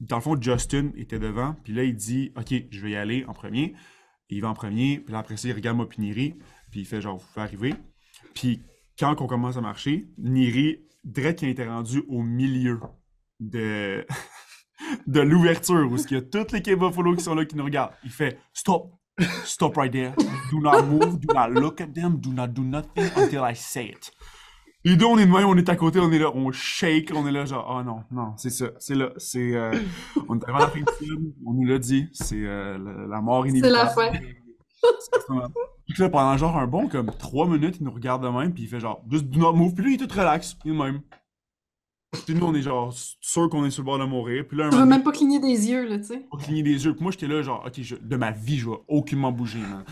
Dans le fond, Justin était devant, puis là, il dit Ok, je vais y aller en premier. Il va en premier, puis après ça, il regarde moi, puis Niri, puis il fait genre, vous pouvez arriver. Puis quand on commence à marcher, Niri, Drake qui était rendu au milieu de, l'ouverture, où il y a toutes les Buffalo qui sont là, qui nous regardent. Il fait Stop, stop right there. Do not move, do not look at them, do not do nothing until I say it. Les deux, on est de même, on est à côté, on est là, on shake, on est là, genre, oh non, non, c'est ça, c'est là, c'est. Euh, on est arrivé à la fin du film, on nous l'a dit, c'est euh, la, mort inévitable. C'est la fin. Puis là, pendant genre un bon, comme trois minutes, il nous regarde de même, puis il fait genre, just do not move, puis lui, il est tout relax, il est de même. Puis nous, on est genre sûr qu'on est sur le bord de mourir. Puis là, un veux même pas cligner des yeux, là, tu sais. Pas cligner des yeux. Puis moi, j'étais là, genre, ok, de ma vie, je vais aucunement bouger, man.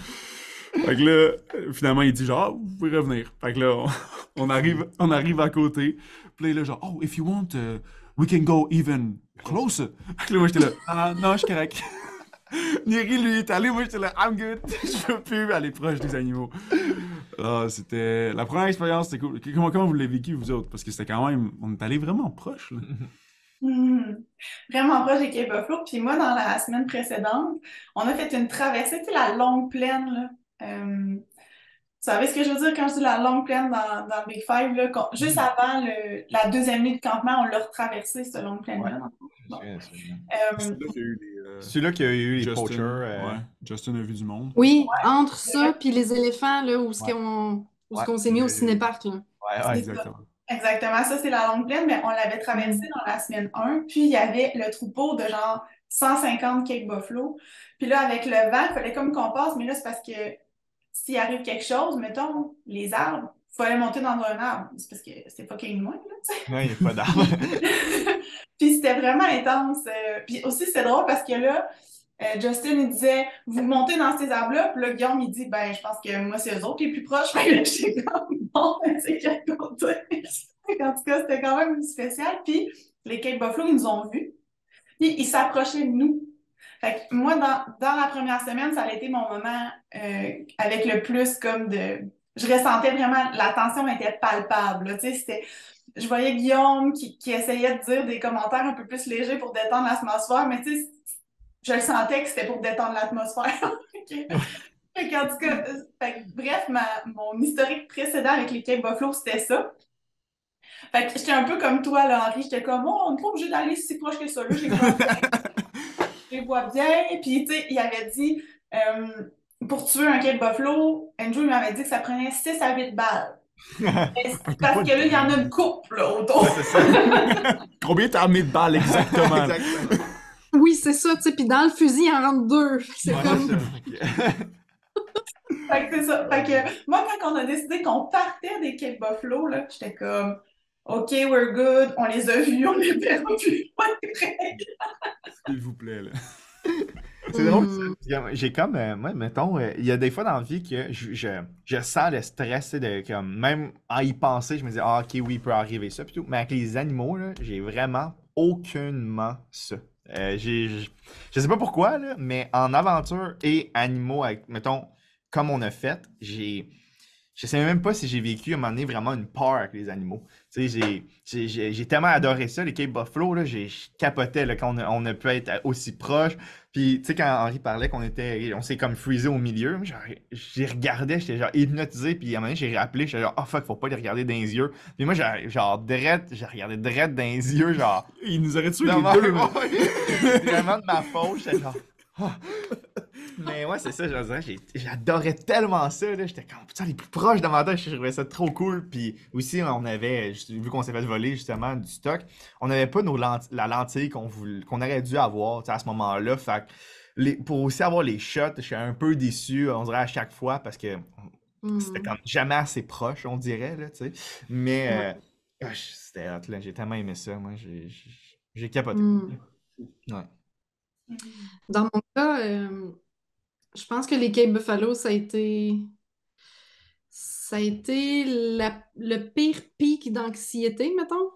Fait que là, finalement, il dit genre, ah, vous pouvez revenir. Fait que là, on, arrive, on arrive à côté. Puis là, il est genre, oh, if you want, uh, we can go even closer. Fait que là, moi, j'étais là, ah, non, je suis correct. Niri, lui, est allé. Moi, j'étais là, I'm good. je veux plus aller proche des animaux. Ah, c'était. La première expérience, c'était cool. Comment, comment vous l'avez vécu, vous autres? Parce que c'était quand même. On est allé vraiment proche, là. Hmm. Vraiment proche des Cape. Puis moi, dans la semaine précédente, on a fait une traversée, tu la longue plaine, là. Euh, vous savez ce que je veux dire quand je dis la longue plaine dans, dans le Big Five? Là, juste mm-hmm. avant le, la deuxième nuit de campement, on l'a retraversé, cette longue plaine-là. Euh, Celui-là qui a eu les poachers. Euh, Justin a vu du monde. Oui, entre ça puis les éléphants, là, où est-ce qu'on s'est mis au cinépark. Là. Ouais, exactement. Exactement, ça c'est la longue plaine, mais on l'avait traversé mm. dans la semaine 1, puis il y avait le troupeau de genre 150 Cape Buffalo. Puis là, avec le vent, il fallait comme qu'on passe, mais là, c'est parce que s'il arrive quelque chose, mettons, les arbres, il fallait monter dans un arbre. C'est parce que c'est pas qu'il loin, là, tu sais. Non, il n'y a pas d'arbre. puis c'était vraiment intense. Euh, puis aussi, c'est drôle parce que là, euh, Justin, il disait, vous montez dans ces arbres-là. Puis là, Guillaume, il dit, ben, je pense que moi, c'est eux autres les plus proches. Fait que j'étais comme, bon, c'est côté. en tout cas, c'était quand même spécial. Puis les Cape Buffalo, ils nous ont vus. Puis ils s'approchaient de nous. Fait que moi, dans, dans, la première semaine, ça a été mon moment euh, avec le plus comme de. Je ressentais vraiment, la tension était palpable. Tu sais, c'était. Je voyais Guillaume qui, qui, essayait de dire des commentaires un peu plus légers pour détendre l'atmosphère, mais tu sais, je le sentais que c'était pour détendre l'atmosphère. en tout cas, fait, bref, ma, mon historique précédent avec les Cape Buffalo, c'était ça. Fait que j'étais un peu comme toi, là, Henri. J'étais comme, oh, on n'est pas obligé d'aller si proche que ça. Là, je les vois bien. Puis, tu sais, il avait dit, euh, pour tuer un Cape Buffalo, Andrew m'avait dit que ça prenait 6 à 8 balles. parce que là, il y en a une coupe là, autour. c'est ça. Combien t'as mis de balles exactement? exactement. Oui, c'est ça, tu sais. Puis dans le fusil, il en rentre deux. C'est comme. fait que c'est ça. Fait que moi, quand on a décidé qu'on partait des Cape Buffalo, là, j'étais comme OK, we're good, on les a vus, on les verra plus. S'il vous plaît, là. C'est drôle. J'ai comme, euh, moi, mettons, euh, il y a des fois dans la vie que je, je, sens le stress, de comme, même en y penser, je me dis, ah, ok, oui, il peut arriver ça, plutôt. Mais avec les animaux, là, j'ai vraiment aucunement ça. Euh, j'ai, je sais pas pourquoi, là, mais en aventure et animaux, avec, mettons, comme on a fait, j'ai. Je sais même pas si j'ai vécu à un moment donné vraiment une peur avec les animaux. J'ai tellement adoré ça, les Cape Buffalo, là, j'ai capoté là, quand on a, pu être aussi proche. Puis, tu sais, quand Henri parlait qu'on était, on s'est comme freezé au milieu, j'ai regardé, j'étais genre hypnotisé, puis à un moment donné, j'ai rappelé, j'étais genre, oh fuck, faut pas les regarder dans les yeux. Puis moi, j'ai genre, drette, j'ai regardé drette dans les yeux, genre. Il nous aurait tué les deux, Vraiment de ma faute, j'étais genre, oh. Mais ouais, c'est ça, je j'adorais tellement ça. J'étais comme, putain, les plus proches de ma tête, je trouvais ça trop cool. Puis aussi, on avait, vu qu'on s'est fait voler justement du stock, on n'avait pas nos la lentille qu'on qu'on aurait dû avoir à ce moment-là. Fait les, pour aussi avoir les shots, je suis un peu déçu, on dirait à chaque fois, parce que c'était hmm. comme jamais assez proche, on dirait. Là, sais Mais euh, ah, c'était là, j'ai tellement aimé ça. Moi, j'ai capoté. Hmm. Ouais. Dans mon cas, euh, je pense que les Cape Buffalo, ça a été. Ça a été le pire pic d'anxiété, mettons.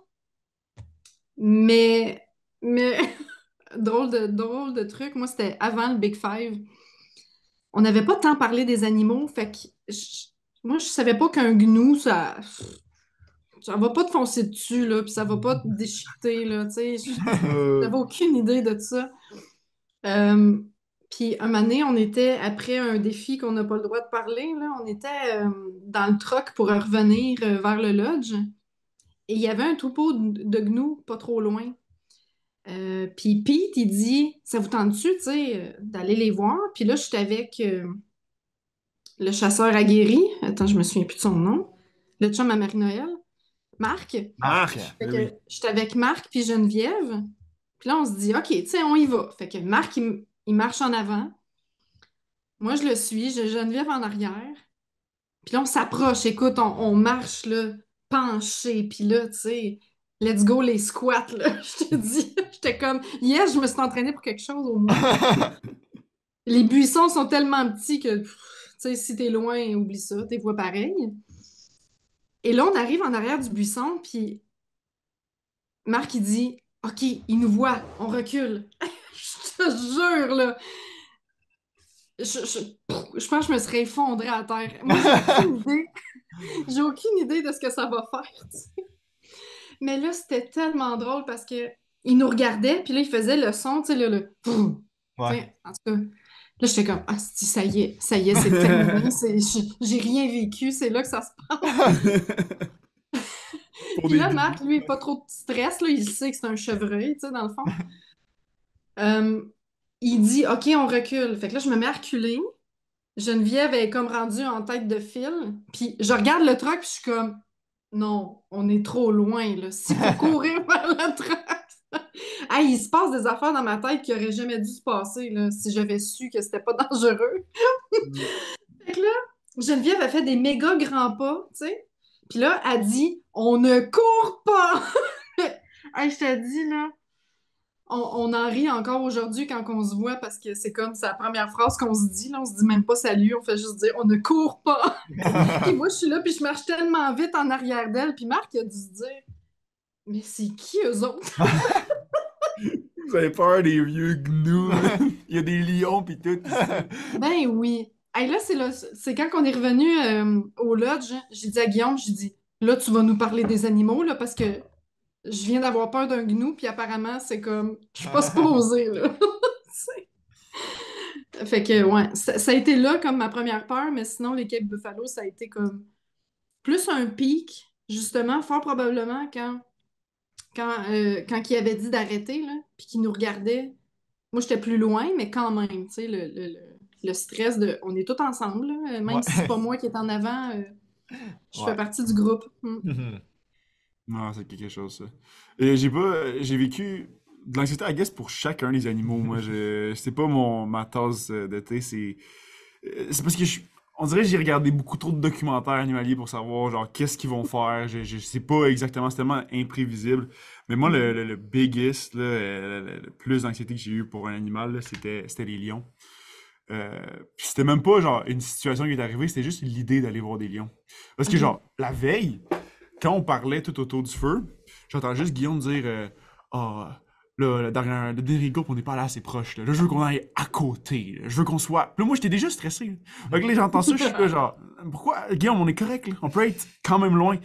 Mais. Mais. drôle, de, drôle de truc. Moi, c'était avant le Big Five. On n'avait pas tant parlé des animaux, fait que. moi, je savais pas qu'un gnou, ça. Ça va pas te foncer dessus, là, puis ça va pas te déchiqueter, là, tu sais. J'avais aucune idée de ça. Euh, puis un moment donné, on était, après un défi qu'on n'a pas le droit de parler, là, on était euh, dans le truck pour revenir euh, vers le lodge. Et il y avait un troupeau de, de gnous pas trop loin. Euh, puis Pete, il dit Ça vous tente-tu, tu sais, d'aller les voir Puis là, j'étais avec le chasseur aguerri. Attends, je me souviens plus de son nom. Le chum à Marie-Noël. Marc. Marc. J'étais avec Marc puis Geneviève. Puis là, on se dit Ok, tu sais, on y va. Fait que Marc, il, il marche en avant. Moi, je le suis. J'ai Geneviève en arrière. Puis là, on s'approche. Écoute, on, marche, là, penché. Puis là, tu sais, let's go les squats, là. Je te dis, j'étais comme, yes, je me suis entraînée pour quelque chose au moins. les buissons sont tellement petits que, tu sais, si t'es loin, oublie ça, t'es vois pareil. Et là, on arrive en arrière du buisson, puis Marc, il dit, OK, il nous voit, on recule. Je te jure, là. Je, pense que je me serais effondrée à terre. Moi, j'ai aucune idée. J'ai aucune idée de ce que ça va faire. Mais là, c'était tellement drôle parce que il nous regardait, puis là, il faisait le son, tu sais, le. Ouais. En tout cas, là, j'étais comme, ah, ça y est, ça y est, c'est terminé. J'ai rien vécu, c'est là que ça se passe. puis là, Marc, lui, pas trop de stress, là, il sait que c'est un chevreuil, tu sais, dans le fond. Euh, il dit OK, on recule. Fait que là, je me mets à reculer. Geneviève est comme rendue en tête de fil. Puis je regarde le truck, puis je suis comme Non, on est trop loin, là. S'il faut courir vers le truck. hey, il se passe des affaires dans ma tête qui n'auraient jamais dû se passer là, si j'avais su que c'était pas dangereux. fait que là, Geneviève a fait des méga grands pas, tu sais. Puis là, elle dit On ne court pas! hey, je te dis, là, on, en rit encore aujourd'hui quand on se voit parce que c'est comme sa première phrase qu'on se dit. Là, on se dit même pas salut, on fait juste dire on ne court pas. Et moi, je suis là, puis je marche tellement vite en arrière d'elle. Puis Marc a dû se dire Mais c'est qui eux autres? Vous avez peur des vieux gnous. Il y a des lions, puis tout. ben oui. là, c'est quand on est revenu euh, au lodge, j'ai dit à Guillaume, j'ai dit Là, tu vas nous parler des animaux, là, parce que je viens d'avoir peur d'un gnou, puis apparemment, c'est comme, je suis pas supposée, là. fait que, ouais, ça, a été là comme ma première peur, mais sinon, l'équipe Buffalo, ça a été comme plus un pic, justement, fort probablement quand, quand, euh, quand il avait dit d'arrêter, là, puis qu'il nous regardait. Moi, j'étais plus loin, mais quand même, tu sais, le, stress de on est tous ensemble, même si c'est pas moi qui est en avant, euh, je fais partie du groupe. Hmm. Non, c'est quelque chose, ça. Et j'ai pas. J'ai vécu de l'anxiété, I guess, pour chacun des animaux. Moi, je, c'est pas mon, ma tasse euh, d'été. C'est, euh, c'est parce que je, on dirait que j'ai regardé beaucoup trop de documentaires animaliers pour savoir, genre, qu'est-ce qu'ils vont faire. Je, je sais pas exactement, c'est tellement imprévisible. Mais moi, le, le, biggest, là, le, plus d'anxiété que j'ai eu pour un animal, c'était, c'était les lions. Euh, puis c'était même pas genre une situation qui est arrivée, c'était juste l'idée d'aller voir des lions. Parce que genre la veille, quand on parlait tout autour du feu, j'entends juste Guillaume dire euh, Ah, là, le dernier, groupe, on n'est pas là assez proche. Là. je veux qu'on aille à côté. Je veux qu'on soit. Là, moi, j'étais déjà stressé. Là. là, j'entends ça, je suis là, genre, pourquoi, Guillaume, on est correct, là? On peut être quand même loin.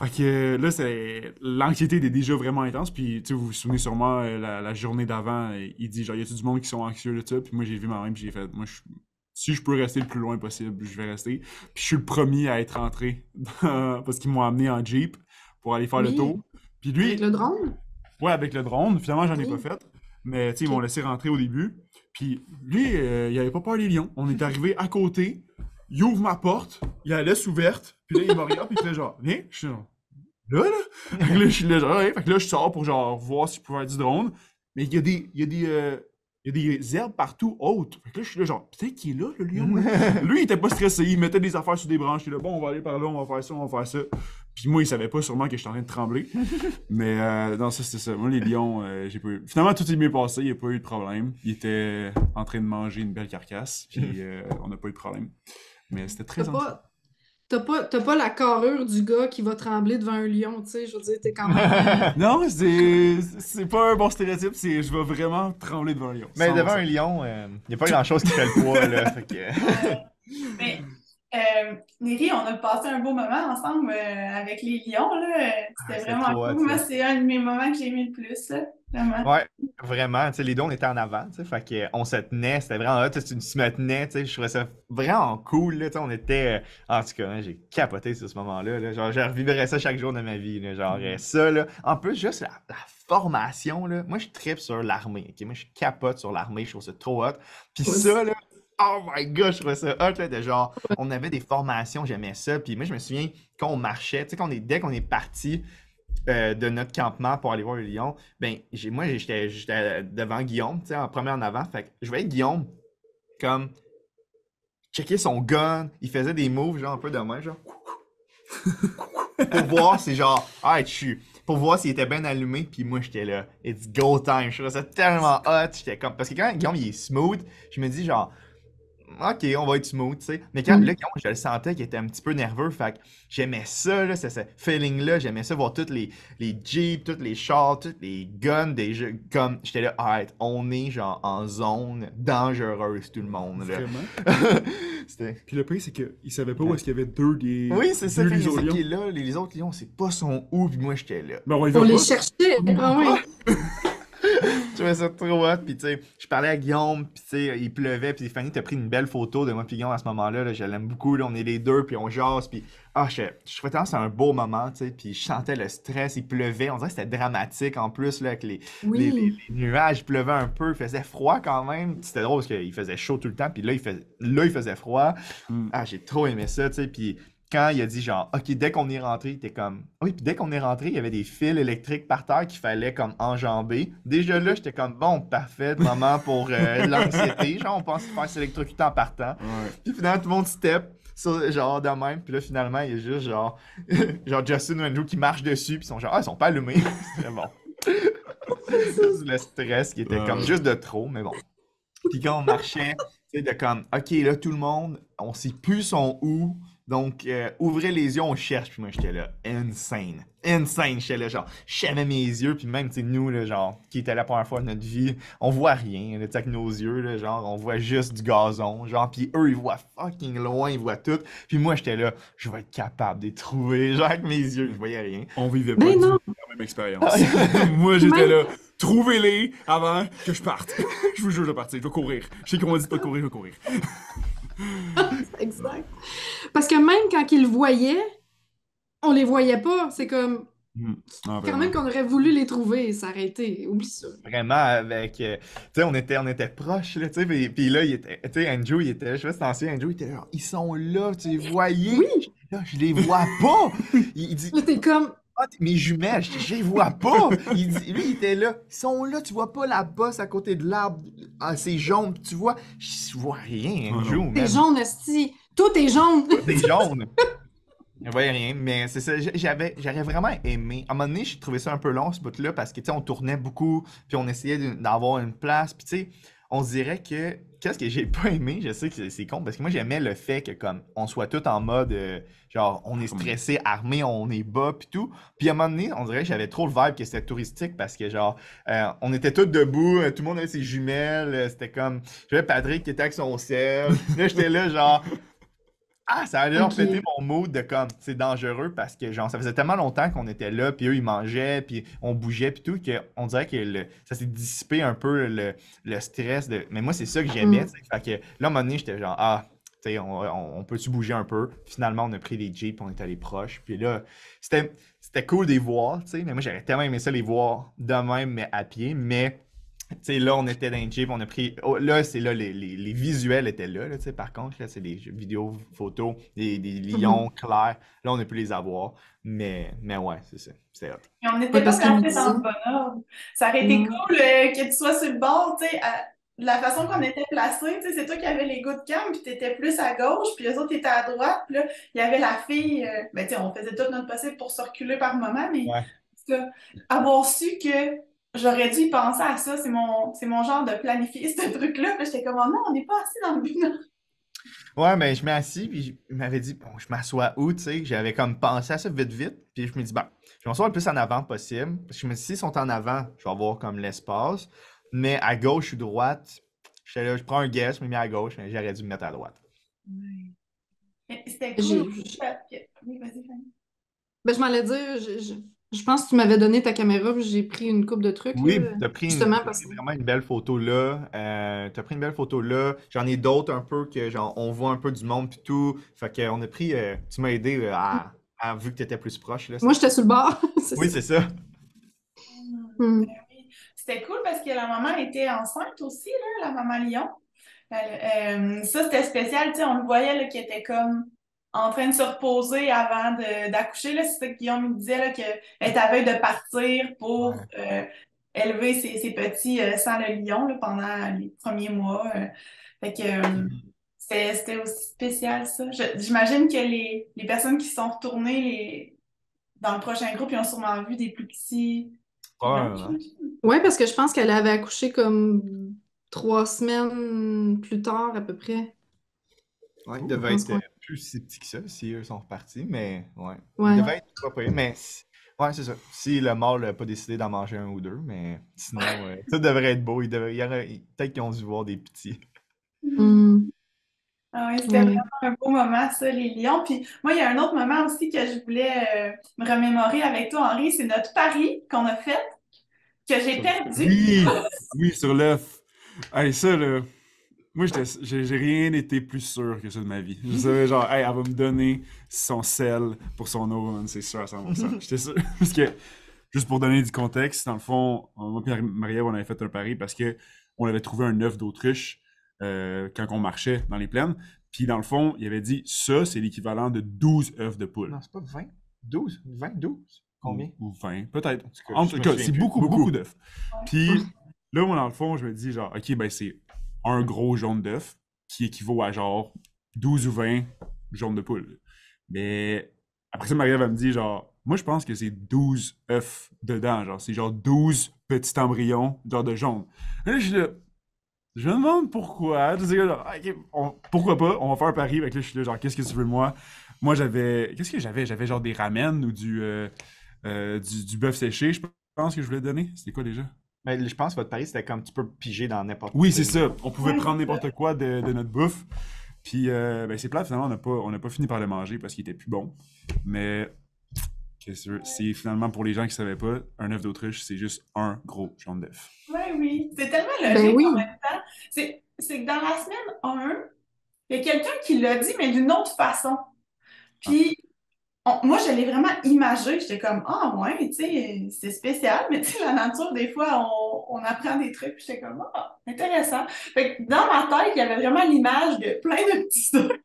Fait que là, c'est l'anxiété était déjà vraiment intense. Puis, tu sais, vous vous souvenez sûrement, euh, la, journée d'avant, il dit, genre, y a-tu du monde qui sont anxieux de ça? Puis moi, j'ai vu ma même, puis j'ai fait, moi, je si je peux rester le plus loin possible, je vais rester. Puis je suis le premier à être rentré parce qu'ils m'ont amené en Jeep pour aller faire le tour. Puis lui. Avec le drone? Ouais, avec le drone. Finalement, j'en ai pas fait. Mais tu sais, ils m'ont laissé rentrer au début. Puis lui, euh, il avait pas peur des lions. On est arrivé à côté. Il ouvre ma porte. Il a la laisse ouverte. Puis là, il me regarde. Puis il fait genre, viens. Je suis genre, là, là. Fait que là, je suis là, genre, Fait que là, je sors pour genre voir si je peux faire du drone. Mais il y a des, il y a des, euh, il y a des herbes partout hautes. Fait que là, je suis là, genre, peut-être qu'il est là, le lion. Lui, il était pas stressé. Il mettait des affaires sur des branches. Il est là, bon, on va aller par là, on va faire ça, on va faire ça. Puis moi, il savait pas sûrement que j'étais en train de trembler. Mais euh, non, ça, c'était ça. Moi, les lions, euh, j'ai pas eu. Finalement, tout est bien passé. Il n'y a pas eu de problème. Il était en train de manger une belle carcasse. Puis euh, on n'a pas eu de problème. Mais c'était très T'as pas, pas la carrure du gars qui va trembler devant un lion, tu sais, je veux dire, t'es quand même... non, c'est pas un bon stéréotype, c'est je vais vraiment trembler devant un lion. Mais devant un lion, il euh, n'y a pas grand-chose qui fait le poids, là, fait que... mais Euh, Neri, on a passé un beau moment ensemble euh, avec les lions. Là. C'était Ah, vraiment hot, cool. Moi, c'est un de mes moments que j'ai aimé le plus. Là. Vraiment. Ouais, vraiment, les deux, on était en avant, fait qu'on se tenait, c'était vraiment tu sais, tu me tenais, je trouvais ça vraiment cool, là, on était, euh, en tout cas, hein, j'ai capoté sur ce moment-là, là, genre, je revivrais ça chaque jour de ma vie, là, genre, euh, ça, là, en plus, juste la, la formation, là, moi, je tripe sur l'armée, moi, je capote sur l'armée, je trouve ça trop hot, puis ça, là, oh my god, je trouvais ça hot, là, de genre, on avait des formations, j'aimais ça, puis moi, je me souviens, quand on marchait, tu sais, on dès qu'on est parti, euh, de notre campement pour aller voir le lion, ben, j'ai, moi, j'étais, j'étais devant Guillaume, tu sais, en premier en avant. Fait que je voyais Guillaume comme checker son gun. Il faisait des moves, genre un peu de main, genre. pour voir si, genre, ah, je suis. Pour voir s'il était bien allumé, puis moi j'étais là, it's go time. Je trouvais ça tellement hot. J'étais comme. Parce que quand Guillaume il est smooth, je me dis genre, ok, on va être smooth, tu sais. Mais quand Mm. là, je le sentais qu'il était un petit peu nerveux, fait que j'aimais ça, là, ce, ce feeling-là. J'aimais ça, voir tous les, les jeeps, tous les chars, tous les guns des jeux. Comme, j'étais là, alright, on est genre en zone dangereuse, tout le monde, là. Vraiment? Puis le pire, c'est qu'il savait pas où est-ce qu'il y avait deux des. Oui, c'est ça, des autres sait lions. là, les autres lions, c'est pas son où, puis moi j'étais là. Ben, on y On va les cherchait. Ah oui. Je trouvais ça trop hot, puis tu sais, je parlais à Guillaume, puis tu sais, il pleuvait, puis Fanny t'a pris une belle photo de moi puis Guillaume à ce moment-là, là, je l'aime beaucoup, là, on est les deux, puis on jase, puis ah, je, je trouvais que c'était un beau moment, tu sais, puis je sentais le stress, il pleuvait, on dirait que c'était dramatique en plus, là, avec les, Oui. les, les- les nuages, il pleuvait un peu, il faisait froid quand même, c'était drôle parce qu'il faisait chaud tout le temps, puis là, il faisait, là, il faisait froid, Mm. ah, j'ai trop aimé ça, tu sais, puis quand il a dit genre, ok, dès qu'on est rentré, il était comme, oui, puis dès qu'on est rentré, il y avait des fils électriques par terre qu'il fallait comme enjamber. Déjà là, j'étais comme, bon, parfait, moment pour euh, l'anxiété, genre, on pense se faire s'électrocuter en partant. Ouais. Puis finalement, tout le monde step, sur, genre, de même, puis là, finalement, il y a juste genre, genre Justin ou Andrew qui marchent dessus, puis ils sont genre, ah, ils sont pas allumés. C'est bon. C'est le stress qui était Ouais. comme juste de trop, mais bon. Puis quand on marchait, tu sais, de comme, OK, là, tout le monde, on sait plus son où. Donc, euh, ouvrez les yeux, on cherche. Puis moi, j'étais là, insane. Insane. J'étais là, genre, je savais mes yeux. Puis même, tu sais, nous, là, genre, qui était la première fois de notre vie, on voit rien, là, tu sais, avec nos yeux, là, genre, on voit juste du gazon. Genre, puis eux, ils voient fucking loin, ils voient tout. Puis moi, j'étais là, je vais être capable de les trouver. Genre, avec mes yeux, je voyais rien. On vivait pas Ben du la même expérience. Moi, j'étais là. Trouvez-les avant que je parte. je vous jure, je vais partir. Je vais courir. Je sais qu'on m'a dit pas de courir, je vais courir. Exact. Parce que même quand ils le voyaient, on les voyait pas. C'est comme, Ah, quand même qu'on aurait voulu les trouver, aurait été. Oublie ça. Vraiment, avec. euh, tu sais, on était, on était proches, là, tu sais. Puis, puis là, il était. Tu sais, Andrew, il était. Je sais pas si t'en Andrew, il était là. Ils sont là, tu les voyais. Oui. Là, je les vois pas. Il, il dit. Là, t'es comme, Ah, mes jumelles, je, je les vois pas. Il dit, lui, il était là. Ils sont là, tu vois pas la bosse à côté de l'arbre. Ah, c'est jaune, tu vois. Je vois rien, Oh Andrew. t'es jaune, esti. Tout est jaune. T'es jaune. Je voyais rien, mais c'est ça, j'avais, j'aurais vraiment aimé. À un moment donné, j'ai trouvé ça un peu long, ce bout-là, parce que, tu sais, on tournait beaucoup, puis on essayait d'avoir une place, puis tu sais, on dirait que, qu'est-ce que j'ai pas aimé, je sais que c'est- con, parce que moi, j'aimais le fait que, comme, on soit tout en mode, euh, genre, on est stressé, armé, on est bas, puis tout. Puis à un moment donné, on dirait que j'avais trop le vibe que c'était touristique, parce que, genre, euh, on était tous debout, euh, tout le monde avait ses jumelles, c'était comme, j'avais Patrick qui était avec son sel, là, j'étais là, genre... Ah, ça a genre Ok. pété mon mood de comme c'est dangereux parce que genre ça faisait tellement longtemps qu'on était là puis eux ils mangeaient puis on bougeait puis tout que on dirait que le- ça s'est dissipé un peu le, le stress de mais moi c'est ça que j'aimais Mm. fait que là à un moment donné j'étais genre ah tu sais on, on, on peut-tu bouger un peu? Finalement on a pris les jeeps on est allé proche puis là c'était cool de les voir tu sais mais moi j'aurais tellement aimé ça les voir de même mais à pied mais sais, là, on était dans un jeep, on a pris. oh, là, c'est là, les, les, les visuels étaient là, là, tu sais, par contre, là, c'est des vidéos, photos, des, des lions clairs. Là, on a pu les avoir. Mais, mais ouais, c'est ça. C'était hot. Et on pas parce placés dans le bon ordre. Ça aurait été Mm. cool euh, que tu sois sur le bord, tu sais, à- de la façon qu'on était placés, tu sais, c'est toi qui avais les gouttes de cam, puis t'étais plus à gauche, puis les autres étaient à droite, puis là, il y avait la fille, euh, ben tu sais, on faisait tout notre possible pour se reculer par moment, mais Ouais. avoir su que j'aurais dû y penser à ça, c'est mon, c'est mon genre de planifier ce truc-là, puis j'étais comme, oh non, on n'est pas assis dans le binocle. Ouais, mais je m'assis, puis il m'avait dit, bon, je m'assois où, tu sais? J'avais comme pensé à ça vite, vite. Puis je me dis, bon, je vais m'asseoir le plus en avant possible. Parce que je me dis, s'ils sont en avant, je vais avoir comme l'espace. Mais à gauche ou droite, j'étais là, je prends un guess, je me mets à gauche, mais j'aurais dû me mettre à droite. C'était cool. Oui, vas-y, Fanny. Ben, je m'allais dire, je, je, pense que tu m'avais donné ta caméra, j'ai pris une coupe de trucs. Oui, tu as pris, vraiment une belle photo là. Euh, tu as pris une belle photo là. J'en ai d'autres un peu que genre on voit un peu du monde puis tout. Fait qu'on a pris. Euh, tu m'as aidé euh, à, à, vu que tu étais plus proche. Là, Moi, j'étais sur le bord. oui, c'est ça. Hmm. C'était cool parce que la maman était enceinte aussi, là, la maman Lyon. ça, c'était spécial, tu sais, on le voyait qui était comme en train de se reposer avant d'accoucher. C'est ça que Guillaume me disait, qu'elle était à veille de partir pour euh, élever ses, petits euh, sans le lion pendant les premiers mois. Euh. fait que c'était aussi spécial, ça. J'imagine que les, personnes qui sont retournées les, dans le prochain groupe, ils ont sûrement vu des plus petits. Oui, parce que je pense qu'elle avait accouché comme trois semaines plus tard, à peu près. Oui, il devait être plus si petit que ça si eux sont repartis, mais ouais. Il devait être pas mais ouais, c'est ça. Si le mâle n'a pas décidé d'en manger un ou deux, mais sinon, ça devrait être beau. Il devrait... Peut-être qu'ils ont dû voir des petits. Mm. Ah oui, c'était vraiment un beau moment, ça, les lions. Puis moi, il y a un autre moment aussi que je voulais euh, me remémorer avec toi, Henri. C'est notre pari qu'on a fait, que j'ai perdu. Oui, oui, sur l'œuf. Hey, ça, là. Moi, j'ai rien été plus sûr que ça de ma vie. Je savais genre, hey, elle va me donner son sel pour son eau, c'est sûr à 100%. J'étais sûr. Parce que, juste pour donner du contexte, dans le fond, moi et Marie, on avait fait un pari parce que on avait trouvé un œuf d'autruche euh, quand on marchait dans les plaines. Puis, dans le fond, il avait dit, ça, c'est l'équivalent de 12 œufs de poule. Non, c'est pas 20. 12? 20, 12? Combien? Ou, 20, peut-être. En tout cas, c'est beaucoup, beaucoup d'œufs. Puis, là, moi, dans le fond, je me dis, genre, OK, ben, c'est un gros jaune d'œuf qui équivaut à genre 12 ou 20 jaunes de poule. Mais après ça, Maria va me dire genre, moi je pense que c'est 12 œufs dedans, genre c'est genre 12 petits embryons genre de jaune. je, je me demande pourquoi. pourquoi pas, on va faire un pari. Avec là, je suis là, genre, qu'est-ce que tu veux moi? Moi, j'avais. Qu'est-ce que j'avais? J'avais genre des ramen ou du, euh, euh, du, du bœuf séché, je pense que je voulais donner. C'était quoi déjà? Mais je pense que votre pari, c'était comme tu peux piger dans n'importe quoi. Oui, c'est ça. On pouvait prendre n'importe quoi de, notre bouffe. Puis, euh, ben, c'est plat, finalement, on n'a pas, pas fini par le manger parce qu'il était plus bon. Mais, c'est finalement pour les gens qui ne savaient pas, un œuf d'autruche, c'est juste un gros jaune d'œuf. Oui, oui. C'est tellement ben logique oui. en même temps. C'est que dans la semaine 1, il y a quelqu'un qui l'a dit, mais d'une autre façon. Puis, moi, je l'ai vraiment imagé. J'étais comme, ah, ouais, tu sais, c'est spécial, mais tu sais, la nature, des fois, on, apprend des trucs. Puis j'étais comme, ah, intéressant. Fait que dans ma tête, il y avait vraiment l'image de plein de petits trucs.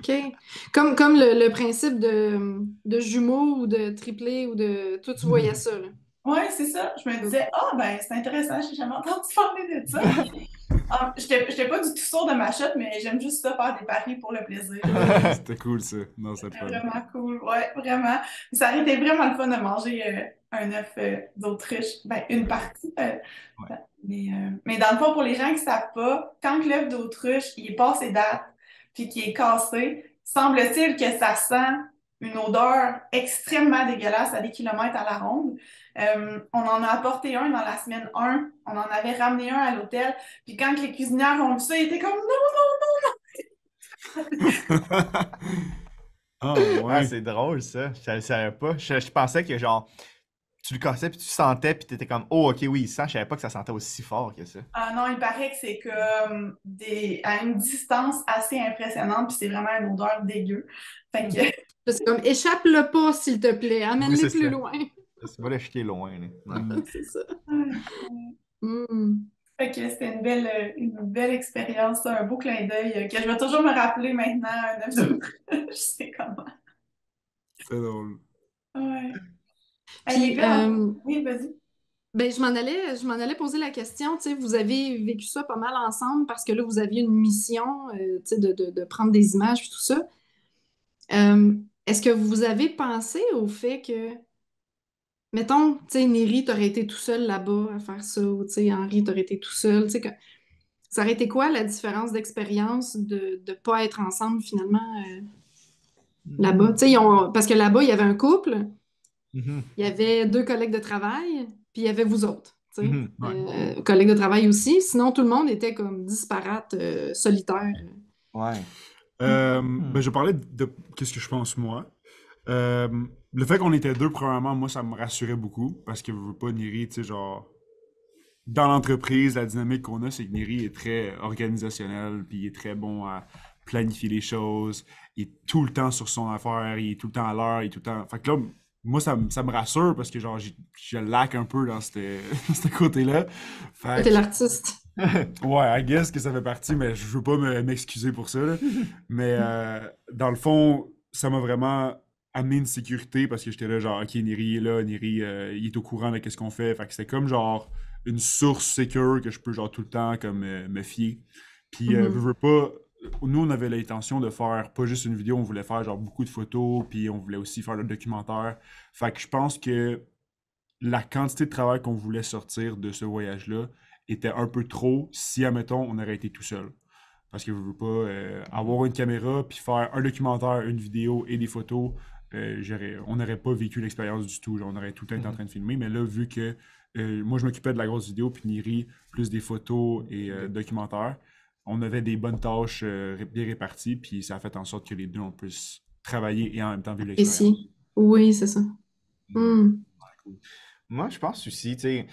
OK. Comme, comme le, principe de, de, jumeaux ou de triplés ou de. Toi, tu voyais ça, là. Oui, c'est ça. Je me disais, ah, ben, c'est intéressant, j'ai jamais entendu parler de ça. Ah, je n'étais pas du tout sûre de ma mais j'aime juste ça faire des paris pour le plaisir. C'était cool, ça. Non, c'est Vraiment cool, ouais, vraiment. Ça aurait été vraiment le fun de manger euh, un œuf euh, d'Autriche. Ben, une partie. Euh, mais, mais, dans le fond, pour les gens qui ne savent pas, quand l'œuf d'Autriche, il est passé date, puis qu'il est cassé, semble-t-il que ça sent une odeur extrêmement dégueulasse à des kilomètres à la ronde. Euh, on en a apporté un dans la semaine 1. On en avait ramené un à l'hôtel. Puis quand les cuisinières ont vu ça, ils étaient comme non, non, non, non. oh, ouais, c'est drôle ça. Je ne savais pas. Je, pensais que genre tu le cassais puis tu sentais puis tu étais comme oh ok oui il sent je savais pas que ça sentait aussi fort que ça ah non il paraît que c'est comme des à une distance assez impressionnante puis c'est vraiment une odeur dégueu fait que C'est comme échappe-le pas, s'il te plaît, amène-le plus loin. Ça va l'acheter loin. c'est ça. Mm. Fait que c'était une belle, une belle expérience, un beau clin d'œil euh, que je vais toujours me rappeler maintenant, je sais comment. C'est drôle. Ouais. Puis, euh, oui, vas-y. Ben, je m'en allais, je m'en allais poser la question. Tu sais, vous avez vécu ça pas mal ensemble parce que là, vous aviez une mission, euh, tu sais, de, de, de, prendre des images et tout ça. Euh, est-ce que vous avez pensé au fait que, mettons, tu sais, Neri, t'aurais été tout seul là-bas à faire ça, ou tu sais, Henri, t'aurais été tout seul, tu sais, que... ça aurait été quoi la différence d'expérience de ne pas être ensemble finalement euh, là-bas? Tu sais, parce que là-bas, il y avait un couple, mm-hmm. il y avait deux collègues de travail, puis il y avait vous autres. tu sais, mm-hmm. euh, collègues de travail aussi. Sinon, tout le monde était comme disparate, solitaire. Ouais. Euh, ben, je parlais de qu'est-ce que je pense moi. Le fait qu'on était deux, premièrement, moi, ça me rassurait beaucoup parce que je veux pas Niri, tu sais, genre. Dans l'entreprise, la dynamique qu'on a, c'est que Niri est très organisationnel, puis il est très bon à planifier les choses. Il est tout le temps sur son affaire, il est tout le temps à l'heure, il est tout le temps. Fait que là, moi, ça, ça me rassure parce que, genre, je lac un peu dans ce côté-là. T'es l'artiste. ouais, I guess que ça fait partie, mais je veux pas m'excuser pour ça. Mais euh, dans le fond, ça m'a vraiment amené une sécurité parce que j'étais là, genre, ok, Niri est là, Niri, euh, il est au courant de ce qu'on fait. Fait que c'était comme, genre, une source sécure que je peux, genre, tout le temps, comme, euh, me fier. Puis, euh, mm-hmm. je veux pas. Nous, on avait l'intention de faire pas juste une vidéo, on voulait faire, genre, beaucoup de photos, puis on voulait aussi faire le documentaire. Fait que je pense que la quantité de travail qu'on voulait sortir de ce voyage-là était un peu trop si, admettons, on aurait été tout seul. Parce que je veux pas avoir une caméra, puis faire un documentaire, une vidéo et des photos euh, on n'aurait pas vécu l'expérience du tout. on aurait tout été en mhm. train de filmer. Mais là, vu que euh, moi, je m'occupais de la grosse vidéo, puis Niri, plus des photos et euh, documentaires, on avait des bonnes tâches bien réparties, puis ça a fait en sorte que les deux, on puisse travailler et en même temps vivre l'expérience. Ici. Oui, c'est ça. Hmm. Moi, je pense aussi, tu sais,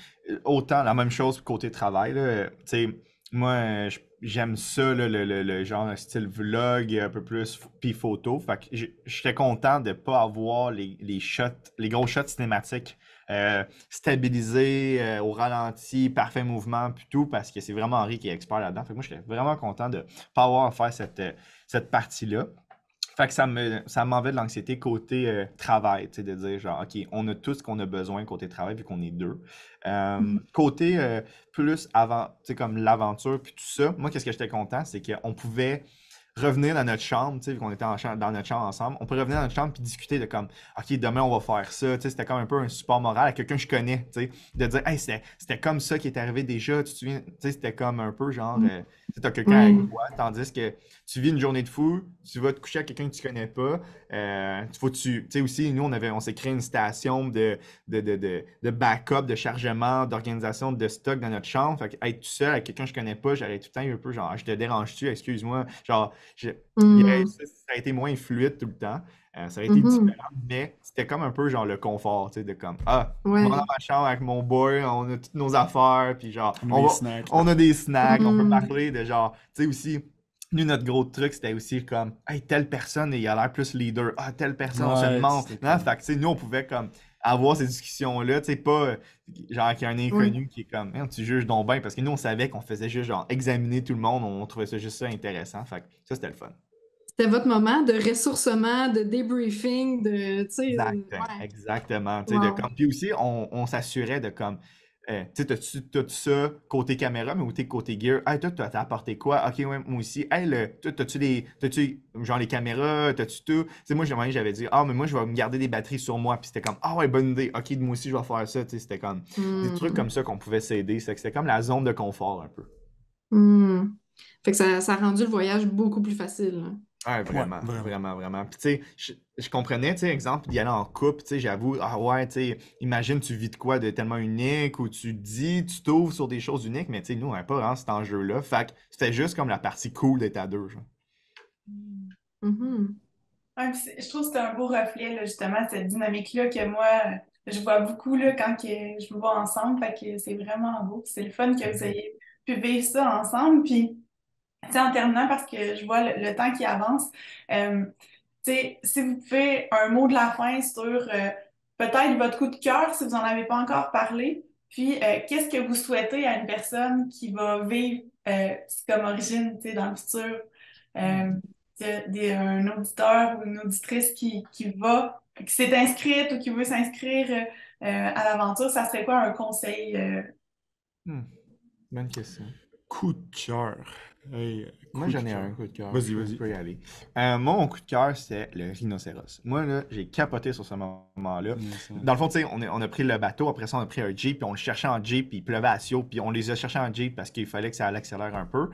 autant la même chose côté travail, tu sais, moi, j'aime ça, le, le, genre style vlog, un peu plus, puis photo. Fait que je serais content de ne pas avoir les, les, shots, les gros shots cinématiques euh, stabilisés euh, au ralenti, parfait mouvement, puis tout, parce que c'est vraiment Henri qui est expert là-dedans. Fait que moi, je serais vraiment content de ne pas avoir à faire cette, cette partie-là. Fait que ça me ça m'enlevait de l'anxiété côté euh, travail, tu sais, de dire genre, OK, on a tout ce qu'on a besoin côté travail vu qu'on est deux. Euh, mm. Côté euh, plus avant, tu sais, comme l'aventure puis tout ça, moi, qu'est-ce que j'étais content, c'est qu'on pouvait revenir dans notre chambre, tu sais, qu'on était en dans notre chambre ensemble, on peut revenir dans notre chambre puis discuter de comme, OK, demain on va faire ça, tu sais, c'était comme un peu un support moral à quelqu'un que je connais, tu sais, de dire, hey, c'était comme ça qui est arrivé déjà, tu te souviens, tu sais, c'était comme un peu genre, mm. euh, tu as quelqu'un avec toi, tandis que tu vis une journée de fou, tu vas te coucher avec quelqu'un que tu connais pas, euh, faut tu, tu sais aussi, nous on avait, on s'est créé une station de, de, de, de, de backup, de chargement, d'organisation de stock dans notre chambre, fait être tout seul avec quelqu'un que je connais pas, j'arrête tout le temps un peu genre, je te dérange-tu, excuse-moi, genre, Mm. ça, a été moins fluide tout le temps. Euh, ça a été mm-hmm. différent, mais c'était comme un peu genre le confort, tu sais, de comme Ah, on est dans ma chambre avec mon boy, on a toutes nos affaires, puis genre, on, on a des snacks, on peut mm-hmm. parler de genre, tu sais, aussi. Nous, notre gros truc, c'était aussi comme, hey, telle personne, il a l'air plus leader. Ah, telle personne, on se demande. Non, fait que, nous, on pouvait comme avoir ces discussions-là, tu sais, pas euh, genre qu'il y a un inconnu qui est comme, tu juges donc bien, parce que nous, on savait qu'on faisait juste genre examiner tout le monde, on trouvait ça juste ça intéressant. Fait que ça, c'était le fun. C'était votre moment de ressourcement, de débriefing, de, tu sais. Exactement. De, comme, puis aussi, on, on s'assurait de comme, euh, tu sais, t'as-tu ça côté caméra, mais aussi côté gear? Hey, toi, t'as apporté quoi? Ok, ouais, moi aussi. Hey, le, toi, t'as-tu des, t'as-tu, genre les caméras, t'as-tu tout? Tu sais, moi, j'avais dit, ah, mais moi, je vais me garder des batteries sur moi. Puis c'était comme, ah ouais, bonne idée. Ok, moi aussi, je vais faire ça. Tu sais, c'était comme des trucs comme hmm. ça qu'on pouvait s'aider. C'était comme la zone de confort un peu. Hmm. Fait que ça, ça a rendu le voyage beaucoup plus facile. Ah, vraiment, vraiment, vraiment. Puis, tu sais, je, comprenais, tu sais, exemple, d'y aller en couple, tu sais, j'avoue, ah ouais, tu sais, imagine, tu vis de quoi de tellement unique, ou tu dis, tu t'ouvres sur des choses uniques, mais tu sais, nous, on n'a pas vraiment cet enjeu-là. Fait que c'était juste comme la partie cool d'être à deux, genre. Mm-hmm. je trouve que c'est un beau reflet, là, justement, cette dynamique-là que moi, je vois beaucoup, là, quand que je vous vois ensemble. Fait que c'est vraiment beau. C'est le fun que vous mm-hmm. ayez pu vivre ça ensemble. Puis, en terminant, parce que je vois le, temps qui avance, euh, si vous pouvez un mot de la fin sur euh, peut-être votre coup de cœur, si vous n'en avez pas encore parlé, puis euh, qu'est-ce que vous souhaitez à une personne qui va vivre comme origine dans le futur? Un auditeur ou une auditrice qui, qui va, qui s'est inscrite ou qui veut s'inscrire à l'aventure, ça serait quoi un conseil? Hmm. Bonne question. Coup de cœur. Moi, j'en ai un coup de cœur. Vas-y, vas-y. y aller. Euh, mon coup de cœur, c'est le rhinocéros. Moi, là, j'ai capoté sur ce moment-là. Dans le fond, tu sais, on, on, a pris le bateau, après ça, on a pris un Jeep, puis on le cherchait en Jeep, puis il pleuvait à Sio, puis on les a cherchés en Jeep parce qu'il fallait que ça accélère un peu.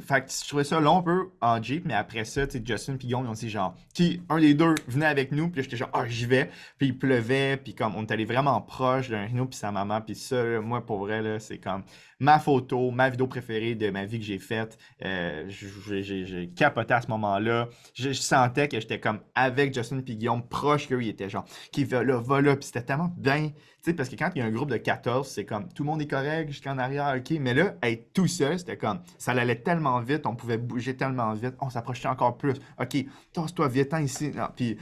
Fait je trouvais ça long un peu en Jeep, mais après ça, tu sais, Justin et Guillaume, ils ont dit genre, qui, un des deux venait avec nous, puis j'étais genre, ah, j'y vais. Puis il pleuvait, puis comme on est allé vraiment proche d'un rhino, puis sa maman, puis ça, moi, pour vrai, là, c'est comme ma photo, ma vidéo préférée de ma vie que j'ai faite. Euh, j'ai capoté à ce moment-là. Je, sentais que j'étais comme avec Justin et Guillaume, proche qu'eux, il était genre, qui va là, va là, puis c'était tellement bien. Tu sais, parce que quand il y a un groupe de 14, c'est comme tout le monde est correct jusqu'en arrière, ok. Mais là, être tout seul, c'était comme, ça allait tellement vite, on pouvait bouger tellement vite, on s'approchait encore plus. Ok, tosse-toi, viens ici. puis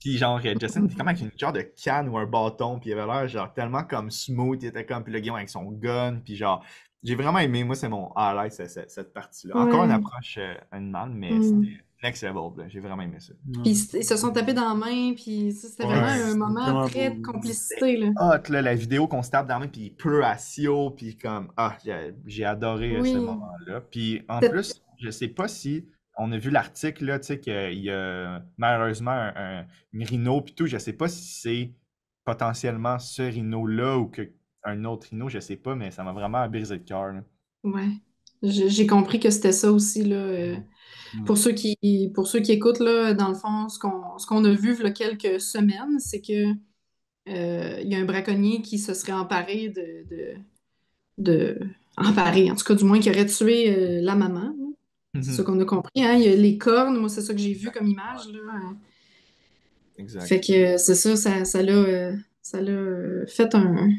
puis genre, Justin était comme avec une genre de canne ou un bâton, puis il avait l'air genre tellement comme smooth, il était comme, puis le Guillaume avec son gun, puis genre, j'ai vraiment aimé, moi c'est mon highlight, cette, cette partie-là. Encore une approche euh, animale, mais mm. c'était next level, j'ai vraiment aimé ça. Puis ils se sont tapés dans la main, puis c'était vraiment un moment très de complicité. Là. Hot, là, la vidéo qu'on se tape dans la main, puis peu ratio, puis comme, ah, j'ai adoré ce moment-là. Puis en plus, je sais pas si on a vu l'article, là, tu sais, qu'il y a malheureusement un, une rhino, puis tout. Je sais pas si c'est potentiellement ce rhino-là ou que, un autre rhino, je sais pas, mais ça m'a vraiment brisé le cœur. Ouais. J'ai compris que c'était ça aussi, là. Euh, pour, ceux qui, pour ceux qui écoutent, là, dans le fond, ce qu'on a vu il y a quelques semaines, c'est que euh, il y a un braconnier qui se serait emparé de, de, de, emparé, en tout cas du moins qui aurait tué euh, la maman. C'est ça mhm. qu'on a compris. Hein? Il y a les cornes, moi, c'est ça que j'ai vu comme image. Là. Exact. Fait que c'est ça, ça, l'a ça l'a fait un,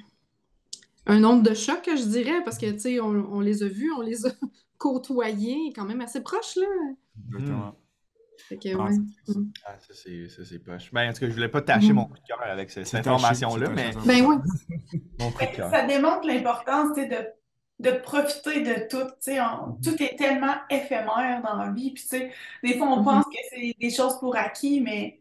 un nombre de chocs, je dirais, parce que, tu sais, on, on, les a vus, on les a côtoyés, quand même assez proches, là. Exactement. Fait que, ouais. Mm. Ah, ça, c'est poche. Ben, en tout cas, je voulais pas tâcher mm. mon coup de cœur avec cette, information-là, mais... Ben oui. mon coup de cœur. Ça démontre l'importance, tu sais, de de profiter de tout. On, tout est tellement éphémère dans la vie. Puis, des fois, on mm-hmm. pense que c'est des choses pour acquis, mais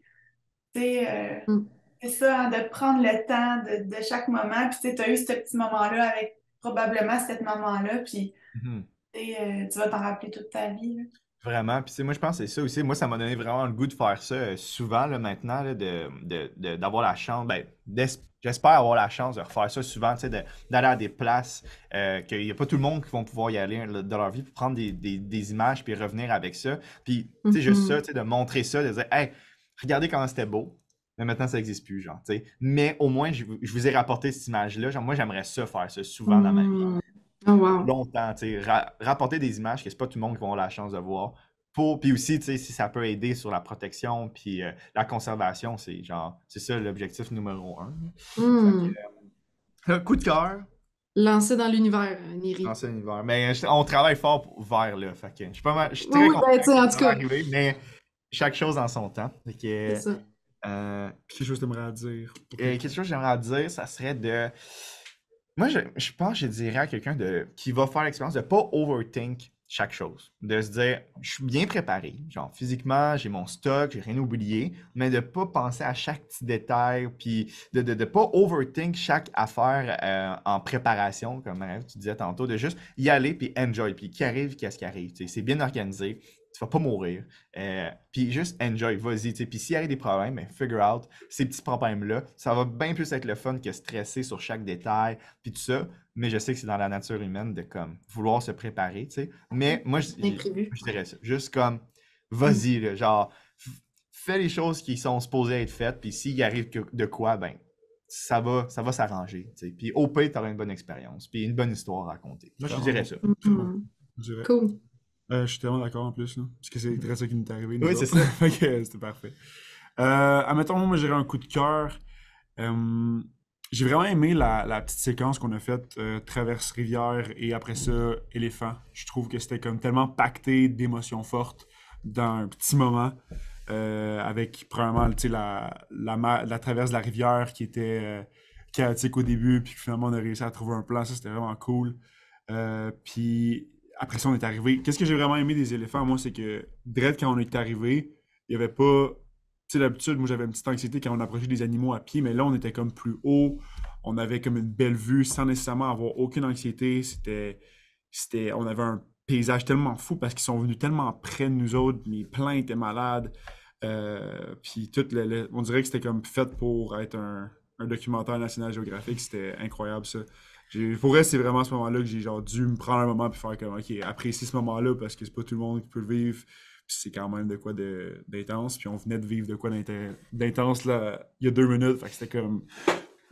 euh, mm. C'est ça, hein, de prendre le temps de, chaque moment. Puis, tu as eu ce petit moment-là avec probablement cette maman-là. Puis, mm-hmm. euh, tu vas t'en rappeler toute ta vie. Vraiment. Puis, moi, je pense que c'est ça aussi. Moi, ça m'a donné vraiment le goût de faire ça euh, souvent, là, maintenant, d'avoir de, de, la chance, ben, j'espère avoir la chance de refaire ça souvent, d'aller à des places euh, qu'il n'y a pas tout le monde qui va pouvoir y aller dans leur vie, pour prendre des, des, images, puis revenir avec ça. Puis, tu sais, juste ça, de montrer ça, de dire, hey, regardez comment c'était beau. Mais maintenant, ça n'existe plus, genre, tu sais. Mais au moins, je, vous ai rapporté cette image-là. Genre, moi, j'aimerais ça faire ça souvent dans ma vie. Oh, longtemps, tu rapporter des images que c'est pas tout le monde qui va avoir la chance de voir. Pour, puis aussi, tu sais, si ça peut aider sur la protection puis euh, la conservation, c'est genre, c'est ça l'objectif numéro un. Hmm. Euh, coup de cœur. Lancer dans l'univers, euh, Niri. Lancer dans l'univers. Mais on travaille fort pour, vers là. Fait que je suis pas mal, je suis très content ben, en tout cas. Arriver, mais chaque chose en son temps. c'est ça. Quelque chose que j'aimerais dire. quelque chose que j'aimerais dire, ça serait de moi, je, je pense que je dirais à quelqu'un de qui va faire l'expérience de ne pas overthink chaque chose. De se dire, je suis bien préparé, genre physiquement, j'ai mon stock, j'ai rien oublié, mais de ne pas penser à chaque petit détail, puis de ne de, de pas overthink chaque affaire euh, en préparation, comme tu disais tantôt, de juste y aller, puis enjoy, puis qui arrive, qu'est-ce qui arrive. C'est bien organisé, tu vas pas mourir. Euh, puis juste enjoy, vas-y. Puis s'il y a des problèmes, ben, figure out ces petits problèmes-là. Ça va bien plus être le fun que stresser sur chaque détail, puis tout ça. Mais je sais que c'est dans la nature humaine de comme vouloir se préparer, tu sais. Mais moi, je, dirais ça. Juste comme, vas-y, genre, fais les choses qui sont supposées être faites, puis s'il arrive de quoi, ben, ça va, ça va s'arranger. Puis au pire, tu auras une bonne expérience, puis une bonne histoire à raconter. Moi, je dirais ça. Mm-hmm. Cool. Euh, je suis tellement d'accord en plus, là, parce que c'est très ça qui nous est arrivé. Oui, c'est ça. c'était parfait. Euh, admettons, moi, j'irais un coup de cœur. Euh, j'ai vraiment aimé la, la, petite séquence qu'on a faite, euh, Traverse Rivière et après ça, Éléphant. Je trouve que c'était comme tellement pacté d'émotions fortes dans un petit moment. avec probablement la, la, la, traverse de la rivière qui était chaotique au début, puis finalement on a réussi à trouver un plan. Ça, c'était vraiment cool. puis après ça, on est arrivé. Qu'est-ce que j'ai vraiment aimé des éléphants, moi, c'est que, direct quand on est arrivé, il n'y avait pas. Tu sais, d'habitude, moi, j'avais une petite anxiété quand on approchait des animaux à pied, mais là, on était comme plus haut. On avait comme une belle vue sans nécessairement avoir aucune anxiété. C'était. c'était on avait un paysage tellement fou parce qu'ils sont venus tellement près de nous autres. Les pleins étaient malades. Euh, puis tout le, on dirait que c'était comme fait pour être un, un documentaire national géographique. C'était incroyable, ça. Pour vrai, c'est vraiment à ce moment-là que j'ai genre dû me prendre un moment et faire comme, OK, apprécier ce moment-là parce que c'est pas tout le monde qui peut le vivre. c'est quand même de quoi d'intense. Puis on venait de vivre de quoi d'intense là, il y a deux minutes. Fait que c'était comme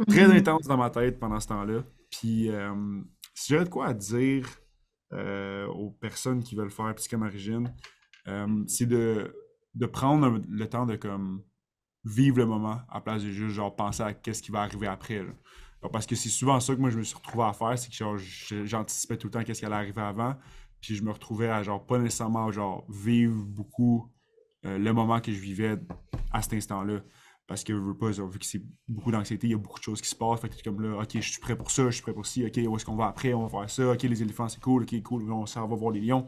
très intense dans ma tête pendant ce temps-là. Puis euh, si j'avais de quoi à dire euh, aux personnes qui veulent faire Psychom Origine, euh, c'est de, de prendre le temps de comme vivre le moment à place de juste genre penser à qu'est-ce qui va arriver après. Parce que c'est souvent ça que moi je me suis retrouvé à faire, c'est que j'anticipais tout le temps qu'est-ce qui allait arriver avant, puis je me retrouvais à genre pas nécessairement genre vivre beaucoup euh, le moment que je vivais à cet instant-là. Parce que veux pas, vu que c'est beaucoup d'anxiété, il y a beaucoup de choses qui se passent. Fait que comme là, ok, je suis prêt pour ça, je suis prêt pour ci, ok, où est-ce qu'on va après, on va faire ça, ok, les éléphants c'est cool, ok, cool, on s'en va voir les lions.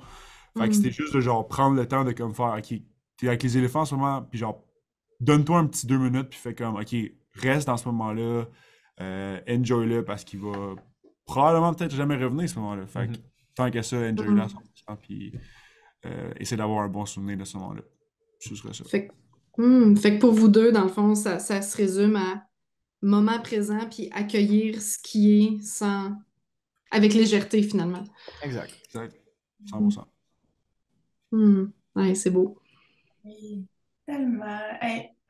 Fait que mm. c'était juste de genre prendre le temps de comme faire, ok, t'es avec les éléphants en ce moment, puis genre, donne-toi un petit deux minutes, puis fais comme, ok, reste dans ce moment-là, euh, enjoy-le parce qu'il va probablement peut-être jamais revenir à ce moment-là. Fait que mm-hmm. tant que ça, enjoy-le à 100%, mm-hmm. puis euh, essaie d'avoir un bon souvenir de ce moment-là. Ce serait ça. Hmm, fait que pour vous deux, dans le fond, ça, se résume à moment présent puis accueillir ce qui est sans avec légèreté finalement. Exact, exact. 100%. Hmm. c'est beau. Oui, tellement.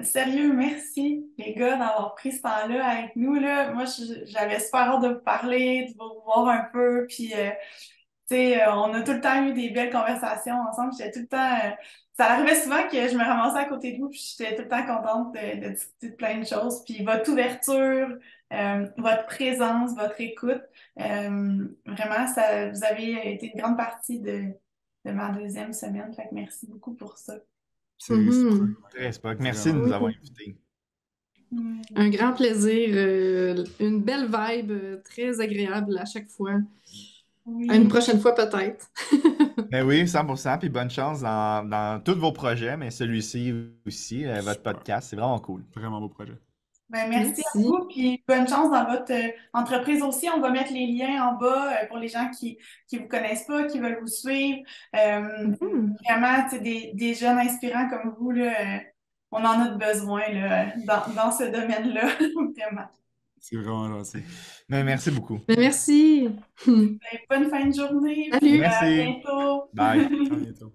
Sérieux, merci les gars d'avoir pris ce temps-là avec nous. Là. Moi, j'avais super hâte de vous parler, de vous voir un peu. Puis, euh, tu sais, euh, on a tout le temps eu des belles conversations ensemble. J'étais tout le temps. Euh, ça arrivait souvent que je me ramassais à côté de vous, puis j'étais tout le temps contente de, discuter de plein de choses. Puis votre ouverture, votre présence, votre écoute, vraiment, ça, vous avez été une grande partie de, ma deuxième semaine. Fait que merci beaucoup pour ça. C'est mm Merci de nous avoir invités. Un grand plaisir, euh, une belle vibe, très agréable à chaque fois. Une prochaine fois peut-être. ben oui, 100%. Puis bonne chance dans, tous vos projets, mais celui-ci aussi, euh, votre podcast. C'est vraiment cool. Vraiment beau projet. Ben, merci, à vous, puis bonne chance dans votre euh, entreprise aussi. On va mettre les liens en bas euh, pour les gens qui ne vous connaissent pas, qui veulent vous suivre. Mm-hmm. Vraiment, des, des jeunes inspirants comme vous, là, on en a besoin là, dans, dans ce domaine-là, vraiment. C'est vraiment gentil. Mais merci beaucoup. Mais merci. Ben, bonne fin de journée. Salut. Merci. À bientôt. Bye. à bientôt.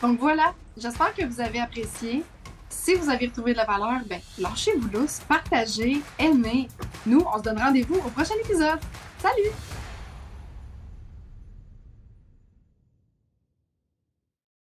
Donc voilà, j'espère que vous avez apprécié. Si vous avez retrouvé de la valeur, ben lâchez-vous lousse, partagez, aimez. Nous, on se donne rendez-vous au prochain épisode. Salut!